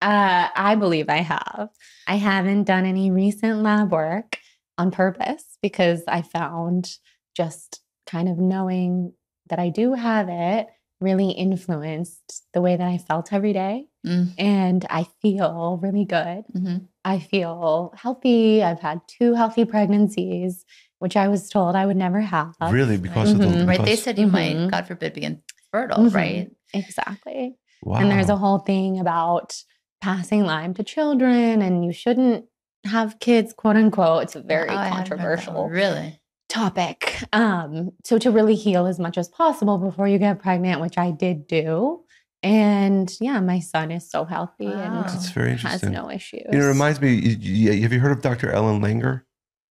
uh, I believe I have. I haven't done any recent lab work on purpose because I found just kind of knowing that I do have it really influenced the way that I felt every day. Mm. And I feel really good. hmm I feel healthy. I've had two healthy pregnancies, which I was told I would never have. Really, because of the Mhm. Right. They said you might, Mhm. God forbid, be infertile, Mhm. right? Exactly. wow. And there's a whole thing about passing Lyme to children, and you shouldn't have kids, quote unquote. It's very Oh, I hadn't heard that one. controversial Really? Topic. Um, so to really heal as much as possible before you get pregnant, which I did do. And yeah, my son is so healthy Wow. and That's very interesting. has no issues. You know, it reminds me. y- y- Have you heard of Dr. Ellen Langer?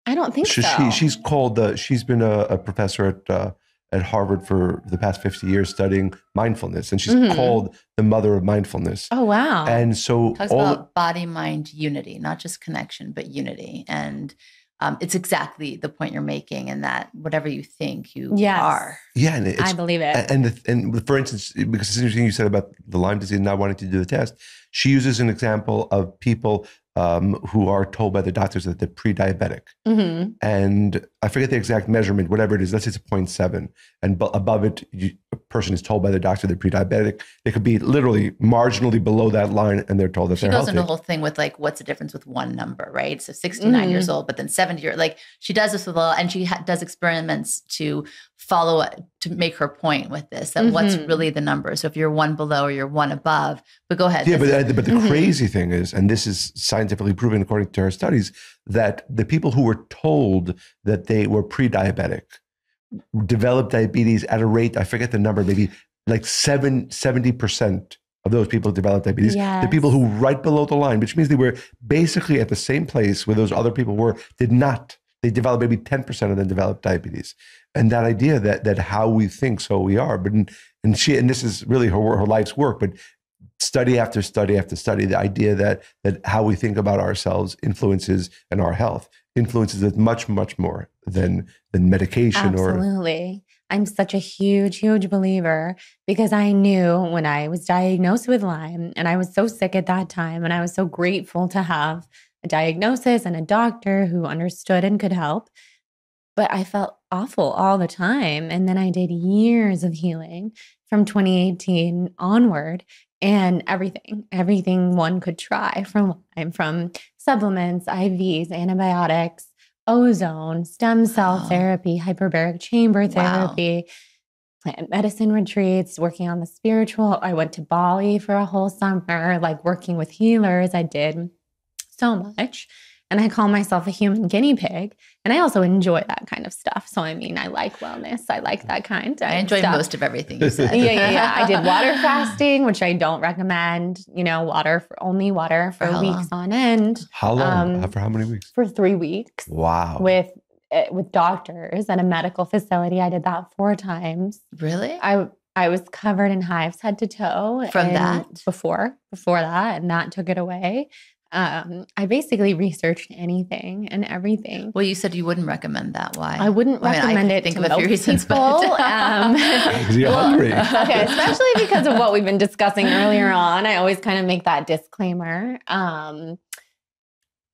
I don't think She, so. she she's called. Uh, she's been a, a professor at uh, at Harvard for the past fifty years studying mindfulness, and she's Mhm. called the mother of mindfulness. oh wow. And so Talks all about body mind unity, not just connection, but unity. And um, it's exactly the point you're making, and that whatever you think, you Yes. are. yeah, and it's I believe it. and the, and for instance, because it's interesting you said about the Lyme disease and not wanting to do the test. She uses an example of people um, who are told by the doctors that they're pre-diabetic, Mhm. and I forget the exact measurement, whatever it is. Let's say it's 0.7, and bu- above it, you, a person is told by the doctor they're pre-diabetic. They could be literally marginally below that line, and they're told that She they're goes healthy. into a whole thing with like, what's the difference with one number, right? So 69 Mhm. years old, but then 70 years, like she does this with a, and she ha- does experiments to follow it, to make her point with this, that what's Mhm. really the number. So if you're one below or you're one above, but go ahead. Yeah, but is- but the Mhm. crazy thing is, and this is scientifically proven according to her studies, that the people who were told that they were pre-diabetic developed diabetes at a rate I forget the number, maybe like seven, 70 percent of those people developed diabetes. The people who right below the line, which means they were basically at the same place where those other people were, did not. They developed maybe ten percent of them developed diabetes, and that idea that that how we think, so we are. But and she and this is really her her life's work, but study after study after study, the idea that that how we think about ourselves influences and our health influences it much much more than than medication or Absolutely. I'm such a huge, huge believer because I knew when I was diagnosed with Lyme and I was so sick at that time and I was so grateful to have a diagnosis and a doctor who understood and could help. But I felt awful all the time. And then I did years of healing from 2018 onward and everything, everything one could try from Lyme, from supplements, IVs, antibiotics, ozone, stem cell Wow. therapy, hyperbaric chamber Wow. therapy, plant medicine retreats, working on the spiritual. I went to Bali for a whole summer, like working with healers. I did so much. And I call myself a human guinea pig. And I also enjoy that kind of stuff. So, I mean, I like wellness. I like that kind. I of enjoyed stuff. most of everything you (laughs) said. yeah, yeah, yeah. I did water (laughs) fasting, which I don't recommend. You know, water for only water for For how weeks on end how long Um, for how many weeks? for three weeks Wow. with uh, with doctors at a medical facility. I did that four times. Really? I I was covered in hives head to toe From that? before before that, and that took it away. Um, I basically researched anything and everything. Well, you said you wouldn't recommend that. Why? I wouldn't I mean, I recommend it think to of a few most reasons, but- people. (laughs) um, (laughs) Because you're well, hungry. (laughs) okay, especially because of what we've been discussing earlier on. I always kind of make that disclaimer. Um,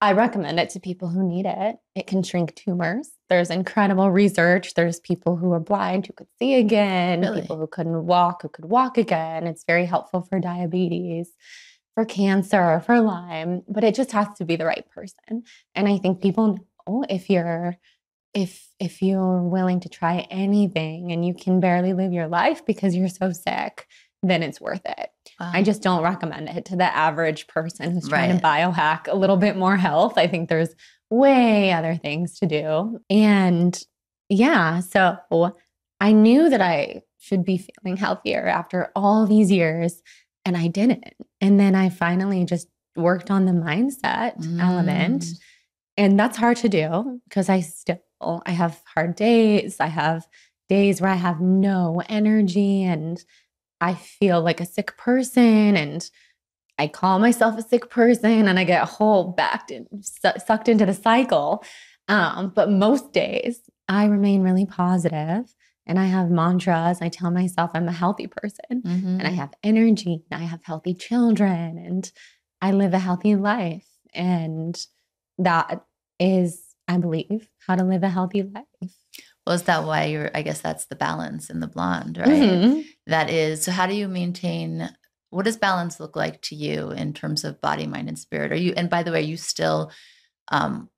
I recommend it to people who need it. It can shrink tumors. There's incredible research. There's people who are blind who could see again, Really? people who couldn't walk who could walk again. It's very helpful for diabetes, for cancer, for Lyme, but it just has to be the right person. And I think people know if you're if if you're willing to try anything and you can barely live your life because you're so sick, then it's worth it. Wow. I just don't recommend it to the average person who's trying to biohack a little bit more health. I think there's way other things to do. And yeah, so I knew that I should be feeling healthier after all these years, and I didn't. And then I finally just worked on the mindset element. Mm. And that's hard to do because I still I have hard days. I have days where I have no energy and I feel like a sick person and I call myself a sick person and I get whole backed and sucked into the cycle. Um, but most days I remain really positive and I have mantras. I tell myself I'm a healthy person Mhm. and I have energy and I have healthy children and I live a healthy life. And that is, I believe, how to live a healthy life. Well, is that why you're? I guess that's the balance in the blonde, right? Mhm. That is. So, how do you maintain? What does balance look like to you in terms of body, mind, and spirit? Are you? And by the way, are you still? Um,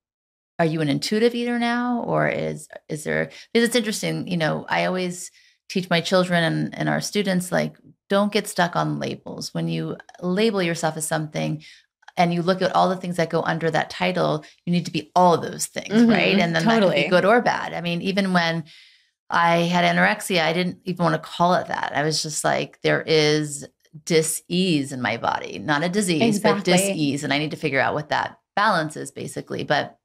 are you an intuitive eater now, or is is there? Because it's interesting. You know, I always teach my children and, and our students like don't get stuck on labels. When you label yourself as something, and you look at all the things that go under that title, you need to be all of those things, Mhm, right? And then that could be good or bad. I mean, even when I had anorexia, I didn't even want to call it that. I was just like, there is dis-ease in my body, not a disease, but Exactly. dis-ease. And I need to figure out what that balance is basically. But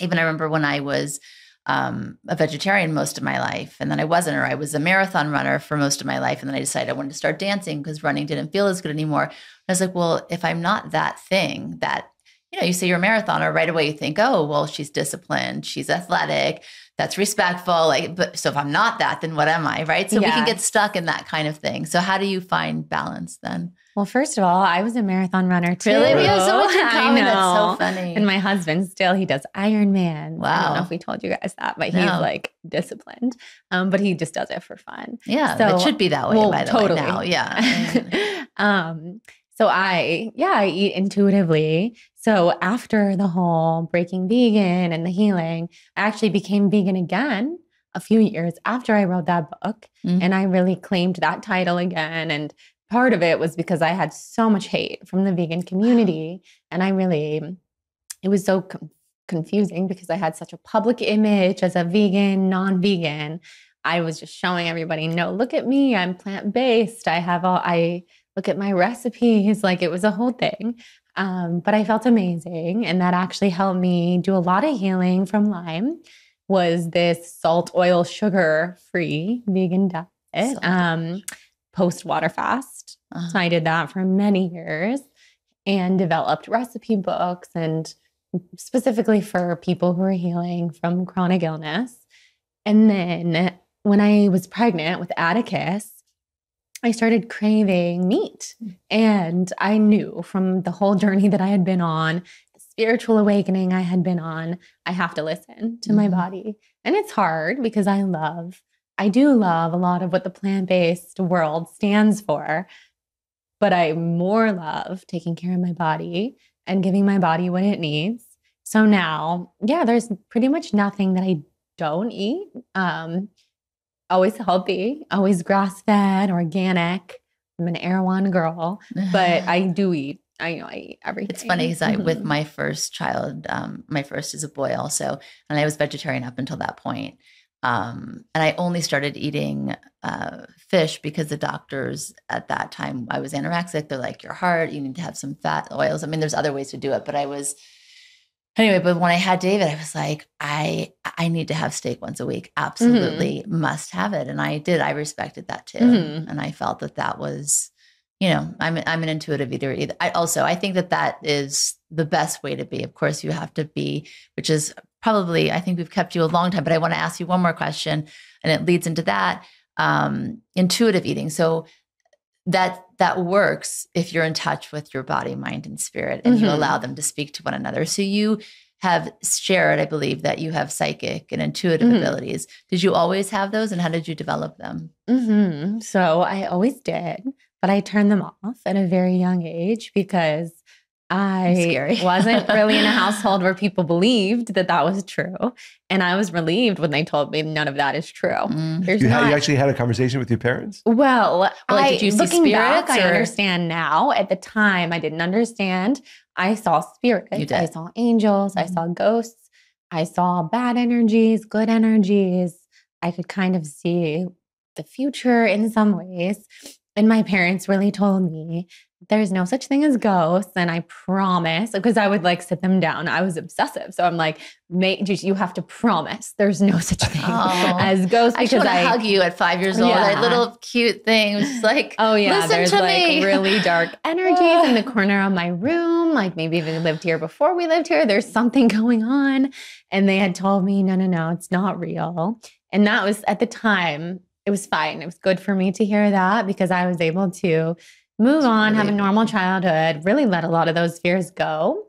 even I remember when I was um, a vegetarian most of my life, and then I wasn't, or I was a marathon runner for most of my life, and then I decided I wanted to start dancing because running didn't feel as good anymore. I was like, well, if I'm not that thing, that you know, you say you're a marathoner, right away you think, oh, well, she's disciplined, she's athletic, that's respectful. Like, but so if I'm not that, then what am I, right? So we can get stuck in that kind of thing. So how do you find balance then? Well, first of all, I was a marathon runner too. Really, we have so much in (laughs) common. That's so funny. And my husband still, he does Ironman. Wow. I don't know if we told you guys that, but he's like disciplined. Um, but he just does it for fun. yeah, so- it should be that way. well, by the totally. way, now, yeah. (laughs) um, so I, yeah, I eat intuitively. So after the whole breaking vegan and the healing, I actually became vegan again a few years after I wrote that book. Mhm. And I really claimed that title again. And part of it was because I had so much hate from the vegan community. And I really, it was so com- confusing because I had such a public image as a vegan, non vegan. I was just showing everybody, no, look at me. I'm plant based. I have all, I look at my recipes. Like it was a whole thing. Um, but I felt amazing. And that actually helped me do a lot of healing from Lyme was this salt, oil, sugar free vegan diet um, post water fast. Uh-huh. So I did that for many years and developed recipe books and specifically for people who are healing from chronic illness. And then when I was pregnant with Atticus, I started craving meat. And I knew from the whole journey that I had been on, the spiritual awakening I had been on, I have to listen to my Mhm. body. And it's hard because I love, I do love a lot of what the plant based world stands for. But I more love taking care of my body and giving my body what it needs. So now, yeah, there's pretty much nothing that I don't eat. Um, always healthy, always grass fed, organic. I'm an Erewhon girl, but (laughs) I do eat. I know I eat everything. It's funny because I, with Mhm. my first child, um, my first is a boy also, and I was vegetarian up until that point. Um, and I only started eating uh, fish because the doctors at that time, I was anorexic. They're like, your heart, you need to have some fat oils. I mean, there's other ways to do it, but I was anyway. But when I had David, I was like, I I need to have steak once a week. Absolutely must have it, and I did. I respected that too, Mhm. and I felt that that was you know i'm i'm an intuitive eater either i also i think that that is the best way to be of course you have to be which is probably i think we've kept you a long time but i want to ask you one more question and it leads into that um intuitive eating. So that that works if you're in touch with your body mind and spirit and you Mhm. allow them to speak to one another. So you have shared i believe that you have psychic and intuitive Mhm. abilities. Did you always have those and how did you develop them? Hmm So I always did, but I turned them off at a very young age because I (laughs) wasn't really in a household where people believed that that was true. And I was relieved when they told me none of that is true. Mm. There's You, ha- not. you actually had a conversation with your parents? well, like, I, did you see looking back, spirits, I understand now. At the time, I didn't understand. I saw spirits. You did. I saw angels. I Mhm. saw ghosts. I saw bad energies, good energies. I could kind of see the future in some ways. And my parents really told me there's no such thing as ghosts. And I promise, because I would like sit them down. I was obsessive. So I'm like, just you have to promise there's no such (laughs) thing Oh. as ghosts. I Because I, hug you at five years old. Yeah. That little cute thing like, Oh yeah, Listen there's to like me. really dark (laughs) energies in the corner of my room. Like maybe even lived here before we lived here. There's something going on, and they had told me, no, no, no, it's not real. And that was at the time. It was fine. It was good for me to hear that because I was able to move on, have a normal childhood, really let a lot of those fears go.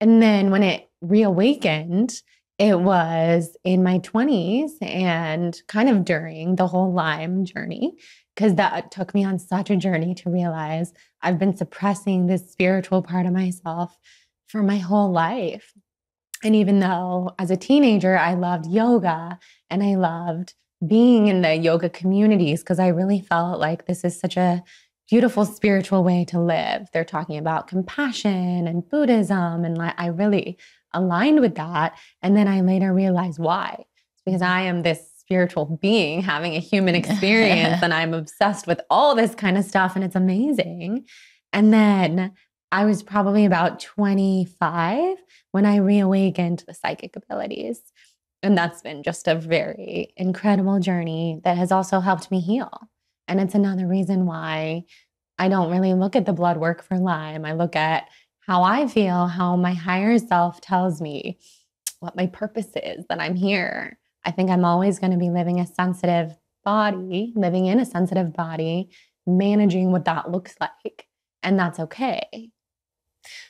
And then when it reawakened, it was in my 20s and kind of during the whole Lyme journey, because that took me on such a journey to realize I've been suppressing this spiritual part of myself for my whole life. And even though as a teenager, I loved yoga and I loved being in the yoga communities because I really felt like this is such a beautiful spiritual way to live. They're talking about compassion and Buddhism. And like, I really aligned with that. And then I later realized why. It's because I am this spiritual being having a human (laughs) experience and I'm obsessed with all this kind of stuff. And it's amazing. And then I was probably about 25 when I reawakened the psychic abilities. And that's been just a very incredible journey that has also helped me heal. And it's another reason why I don't really look at the blood work for Lyme. I look at how I feel, how my higher self tells me what my purpose is, that I'm here. I think I'm always going to be living a sensitive body, living in a sensitive body, managing what that looks like. And that's okay.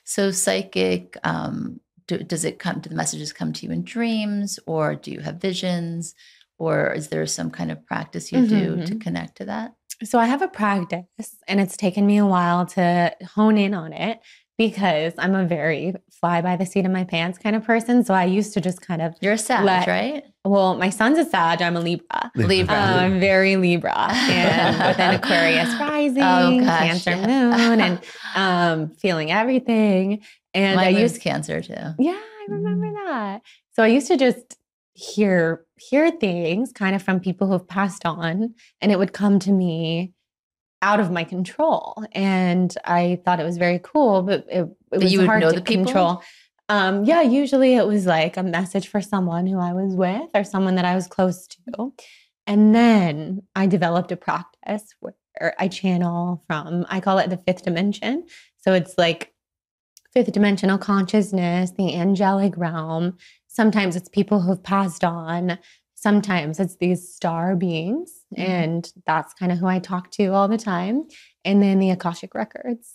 So psychic, um, do, does it come? Do the messages come to you in dreams, or do you have visions, or is there some kind of practice you do to Mhm. connect to that? So I have a practice, and it's taken me a while to hone in on it because I'm a very fly by the seat of my pants kind of person. So I used to just kind of, You're a Sag, Let- right? well, my son's a Sag, I'm a Libra. Libra. Uh, I'm very Libra (laughs) and with an Aquarius rising, Oh, gosh, Cancer yeah. moon, and (laughs) um, feeling everything. And My I used Cancer too. Yeah, I remember Mm. that. So I used to just hear hear things kind of from people who've passed on and it would come to me out of my control. And I thought it was very cool, but it, it But was you hard to control. Um, yeah, usually it was like a message for someone who I was with or someone that I was close to. And then I developed a practice where I channel from, I call it the fifth dimension. So it's like fifth dimensional consciousness, the angelic realm. Sometimes it's people who've passed on. Sometimes it's these star beings. Mhm. And that's kind of who I talk to all the time. And then the Akashic records.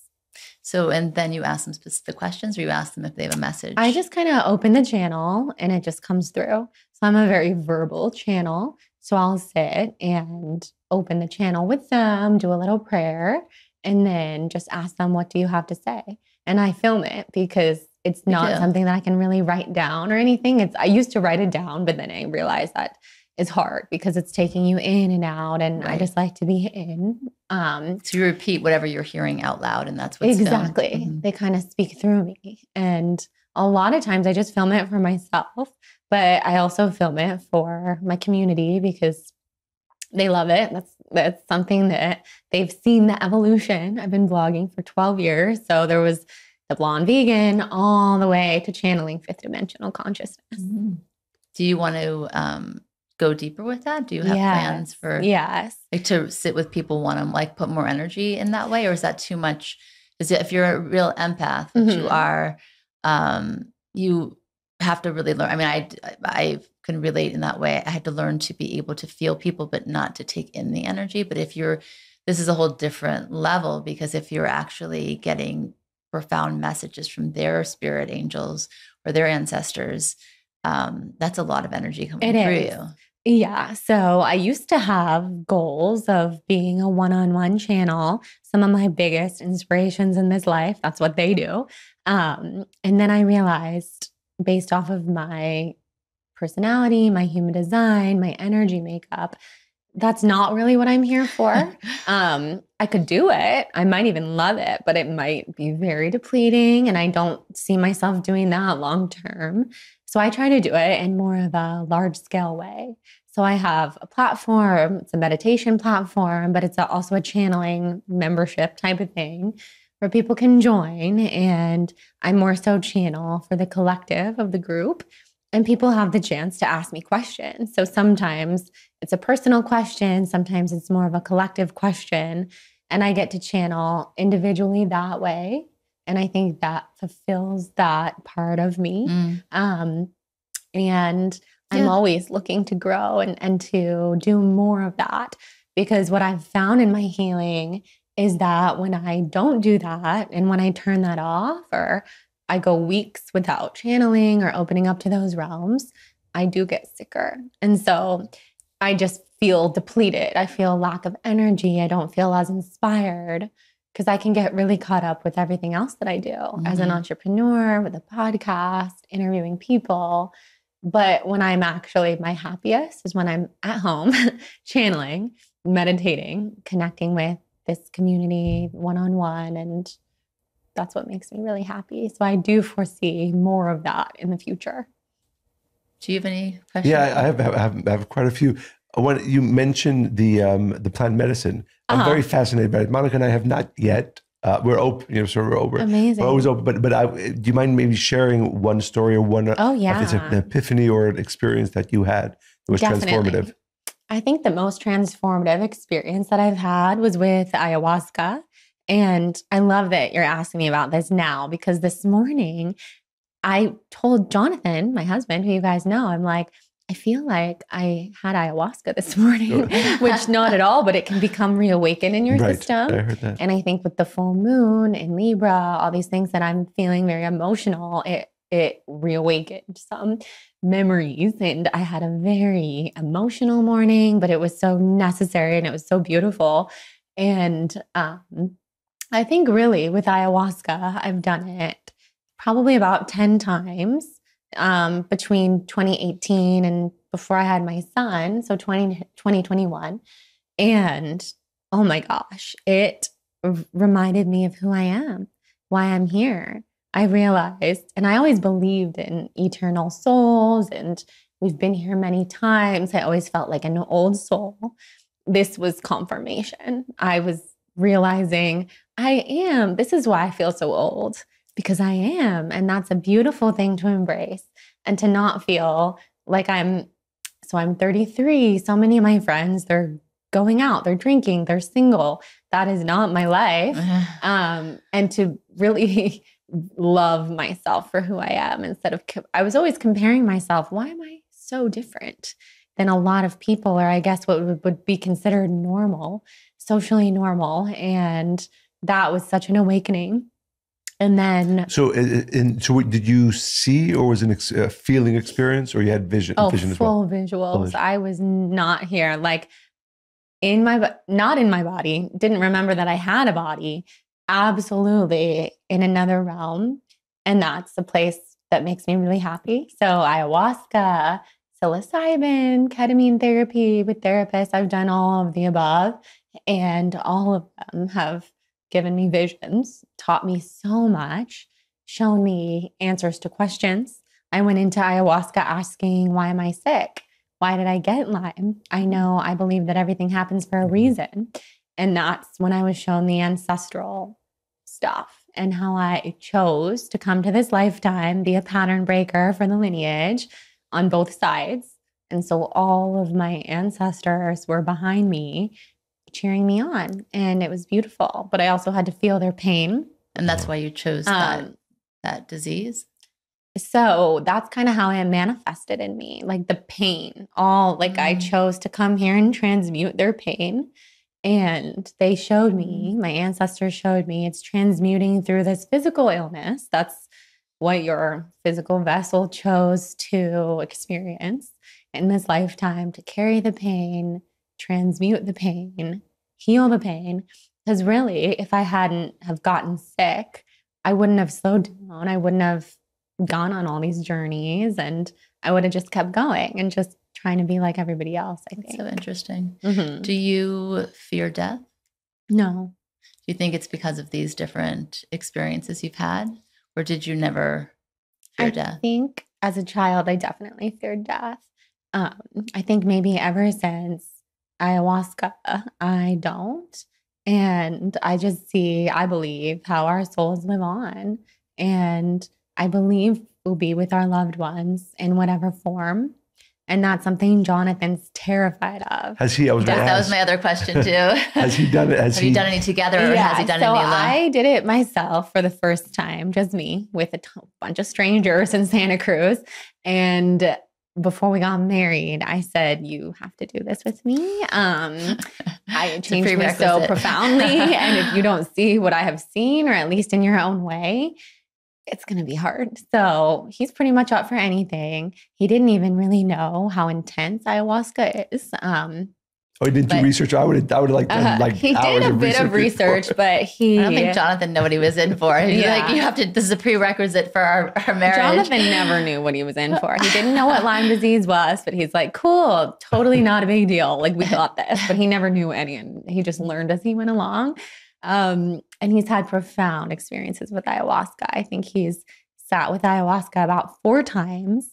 So, and then you ask them specific questions, or you ask them if they have a message. I just kind of open the channel and it just comes through. So I'm a very verbal channel. So I'll sit and open the channel with them, do a little prayer, and then just ask them, What do you have to say? And I film it because it's not something that I can really write down or anything. It's I used to write it down, but then I realized that it's hard because it's taking you in and out. And I just like to be in. Um so you repeat whatever you're hearing out loud, and that's what's exactly Mhm. they kind of speak through me and a lot of times i just film it for myself but i also film it for my community because they love it that's that's something that they've seen the evolution i've been blogging for 12 years so there was the blonde vegan all the way to channeling fifth dimensional consciousness Mhm. Do you want to um, go deeper with that? Do you have plans for yes like to sit with people want to like put more energy in that way or is that too much is it if you're a real empath which you Mhm. are um you have to really learn i mean i i can relate in that way i had to learn to be able to feel people but not to take in the energy but if you're this is a whole different level because if you're actually getting profound messages from their spirit angels or their ancestors um that's a lot of energy coming It through is. you Yeah. So I used to have goals of being a one on one channel. Some of my biggest inspirations in this life, that's what they do. Um, and then I realized, based off of my personality, my human design, my energy makeup, that's not really what I'm here for. (laughs) Um, I could do it. I might even love it, but it might be very depleting. And I don't see myself doing that long term. So I try to do it in more of a large scale way. So I have a platform, it's a meditation platform, but it's also a channeling membership type of thing where people can join. And I more so channel for the collective of the group. And people have the chance to ask me questions. So sometimes it's a personal question, sometimes it's more of a collective question. And I get to channel individually that way. And I think that fulfills that part of me. Mm. Um, and I'm always looking to grow and, and to do more of that because what I've found in my healing is that when I don't do that and when I turn that off or I go weeks without channeling or opening up to those realms, I do get sicker. And so I just feel depleted. I feel lack of energy. I don't feel as inspired because I can get really caught up with everything else that I do as an Mhm. entrepreneur, with a podcast, interviewing people. But when I'm actually my happiest is when I'm at home (laughs) channeling, meditating, connecting with this community one on one. And that's what makes me really happy. So I do foresee more of that in the future. Do you have any questions? Yeah, I have, I have, I have quite a few. When you mentioned the um, the plant medicine, I'm Uh-huh. very fascinated by it. Monica and I have not yet. Uh, we're open, you know, so we're over. Amazing. We're always open, but but I, do you mind maybe sharing one story or one? oh, If yeah. it's an epiphany or an experience that you had that was Definitely. transformative. I think the most transformative experience that I've had was with ayahuasca. And I love that you're asking me about this now because this morning I told Jonathan, my husband, who you guys know, I'm like, I feel like I had ayahuasca this (laughs) morning, (laughs) which not at all, but it can become reawakened in your right, system. I heard that. And I think with the full moon in Libra, all these things that I'm feeling very emotional, it it reawakened some memories. And I had a very emotional morning, but it was so necessary and it was so beautiful. And um, I think really with ayahuasca, I've done it probably about 10 times um, between 2018 and before I had my son, so 20, 2021. And oh my gosh, it reminded me of who I am, why I'm here. I realized, and I always believed in eternal souls, and we've been here many times. I always felt like an old soul. This was confirmation. I was realizing I am. This is why I feel so old because I am. And that's a beautiful thing to embrace and to not feel like I'm. So I'm 33. So many of my friends, they're going out, they're drinking, they're single. That is not my life. (sighs) Um, and to really (laughs) love myself for who I am instead of, I was always comparing myself. Why am I so different than a lot of people, or I guess what would, would be considered normal, socially normal? And that was such an awakening. And then, So, in, so what, did you see, or was it an ex- a feeling experience, or you had vision? oh, vision as well. full visuals. vision. I was not here. Like, in my not in my body didn't remember that i had a body absolutely in another realm and that's the place that makes me really happy so ayahuasca psilocybin ketamine therapy with therapists i've done all of the above and all of them have given me visions taught me so much shown me answers to questions i went into ayahuasca asking why am i sick why did I get Lyme? I know I believe that everything happens for a mm-hmm. reason. And that's when I was shown the ancestral stuff and how I chose to come to this lifetime, be a pattern breaker for the lineage on both sides. And so all of my ancestors were behind me, cheering me on. And it was beautiful. But I also had to feel their pain. and that's why you chose that Um, that disease. so that's kind of how it manifested in me like the pain all like i Mm. chose to come here and transmute their pain and they showed me my ancestors showed me it's transmuting through this physical illness that's what your physical vessel chose to experience in this lifetime to carry the pain transmute the pain heal the pain because really if i hadn't have gotten sick i wouldn't have slowed down i wouldn't have gone on all these journeys and I would have just kept going and just trying to be like everybody else, I That's think. so interesting. Mhm. Do you fear death? No. Do you think it's because of these different experiences you've had? Or did you never fear I death? think as a child, I definitely feared death. Um, I think maybe ever since ayahuasca, I don't. And I just see, I believe, how our souls live on. And I believe we'll be with our loved ones in whatever form. And that's something Jonathan's terrified of. Has he? I was That, going that was my other question too. (laughs) Has he done it? Has Have he you done any together or has he done so any alone? I did it myself for the first time, just me with a t- bunch of strangers in Santa Cruz. And before we got married, I said, "You have to do this with me." Um, I (laughs) changed me so profoundly, and if you (laughs) don't see what I have seen, or at least in your own way, it's going to be hard. So he's pretty much up for anything. He didn't even really know how intense ayahuasca is. Um, Oh, he didn't do research. I would have. I would have liked done, uh, like he hours did a of bit of before. research, but (laughs) he I don't think Jonathan knew what he was in for. He's Yeah. like, you have to. This is a prerequisite for our, our marriage. Jonathan never knew what he was in for. He didn't know what Lyme disease was, but he's like, cool, totally not a big deal. Like, we got this. But he never knew any, and he just learned as he went along. Um, and he's had profound experiences with ayahuasca. I think he's sat with ayahuasca about four times.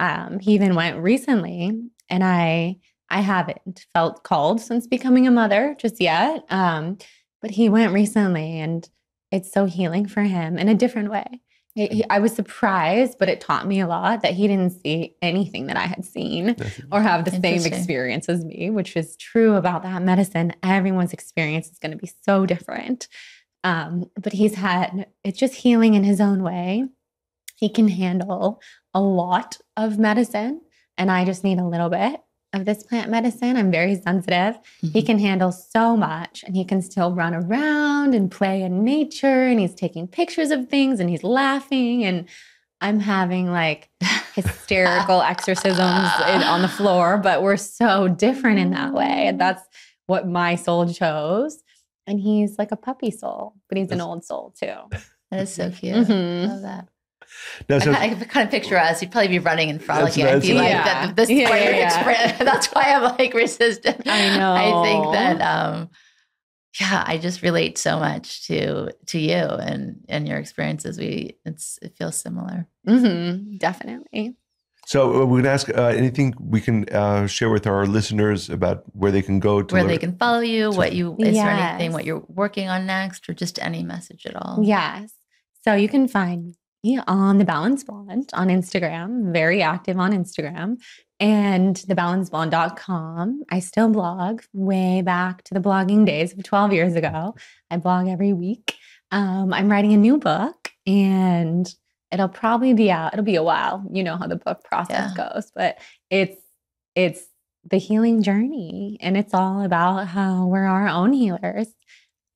Um, he even went recently, and I I haven't felt called since becoming a mother just yet. Um, but he went recently, and it's so healing for him in a different way. He- he- I was surprised, but it taught me a lot that he didn't see anything that I had seen or have the same experience as me, which is true about that medicine. Everyone's experience is going to be so different. Um, but he's had it's just healing in his own way. He can handle a lot of medicine, and I just need a little bit of this plant medicine. I'm very sensitive. He Mhm. can handle so much and he can still run around and play in nature and he's taking pictures of things and he's laughing and I'm having like (laughs) hysterical exorcisms in- on the floor, but we're so different in that way. And that's what my soul chose. And he's like a puppy soul, but he's an old soul too. That is so cute. Mhm. Love that. No, so I, kind of, kind of picture us. You'd probably be running and frolicking. I'd that's be like, Yeah. that, this Yeah, yeah, yeah. (laughs) That's why I'm like resistant. I know. I think that, um, yeah, I just relate so much to to you and and your experiences. We it's it feels similar. Mhm, definitely. so uh, we're going to ask uh, anything we can uh, share with our listeners about where they can go to Where learn- they can follow you, what you is there anything what you're working on next, or just any message at all? Yes. So you can find me on the Balanced Blonde on Instagram, very active on Instagram, and thebalancedblonde.com. I still blog way back to the blogging days of 12 years ago. I blog every week. Um, I'm writing a new book and it'll probably be out. It'll be a while. You know how the book process goes, but it's it's the healing journey and it's all about how we're our own healers.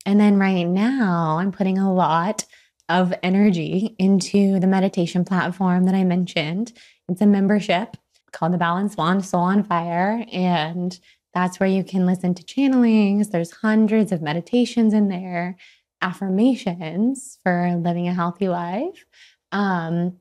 And then right now, I'm putting a lot of energy into the meditation platform that I mentioned. It's a membership called the Balance Wand Soul on Fire. And that's where you can listen to channelings. There's hundreds of meditations in there, affirmations for living a healthy life. Um,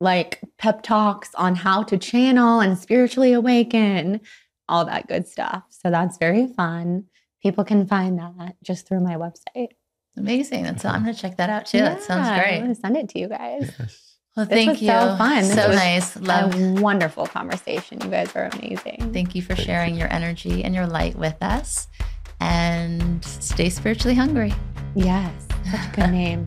like pep talks on how to channel and spiritually awaken, all that good stuff. So that's very fun. People can find that just through my website. Amazing. That's I'm gonna check that out too. that sounds great. I'm gonna send it to you guys. Yes. Well, This thank was you. so fun. This So was nice. Love. A wonderful conversation. You guys are amazing. Thank you for Thank sharing your energy and your light with us. And stay spiritually hungry. yes, such a good (laughs) name.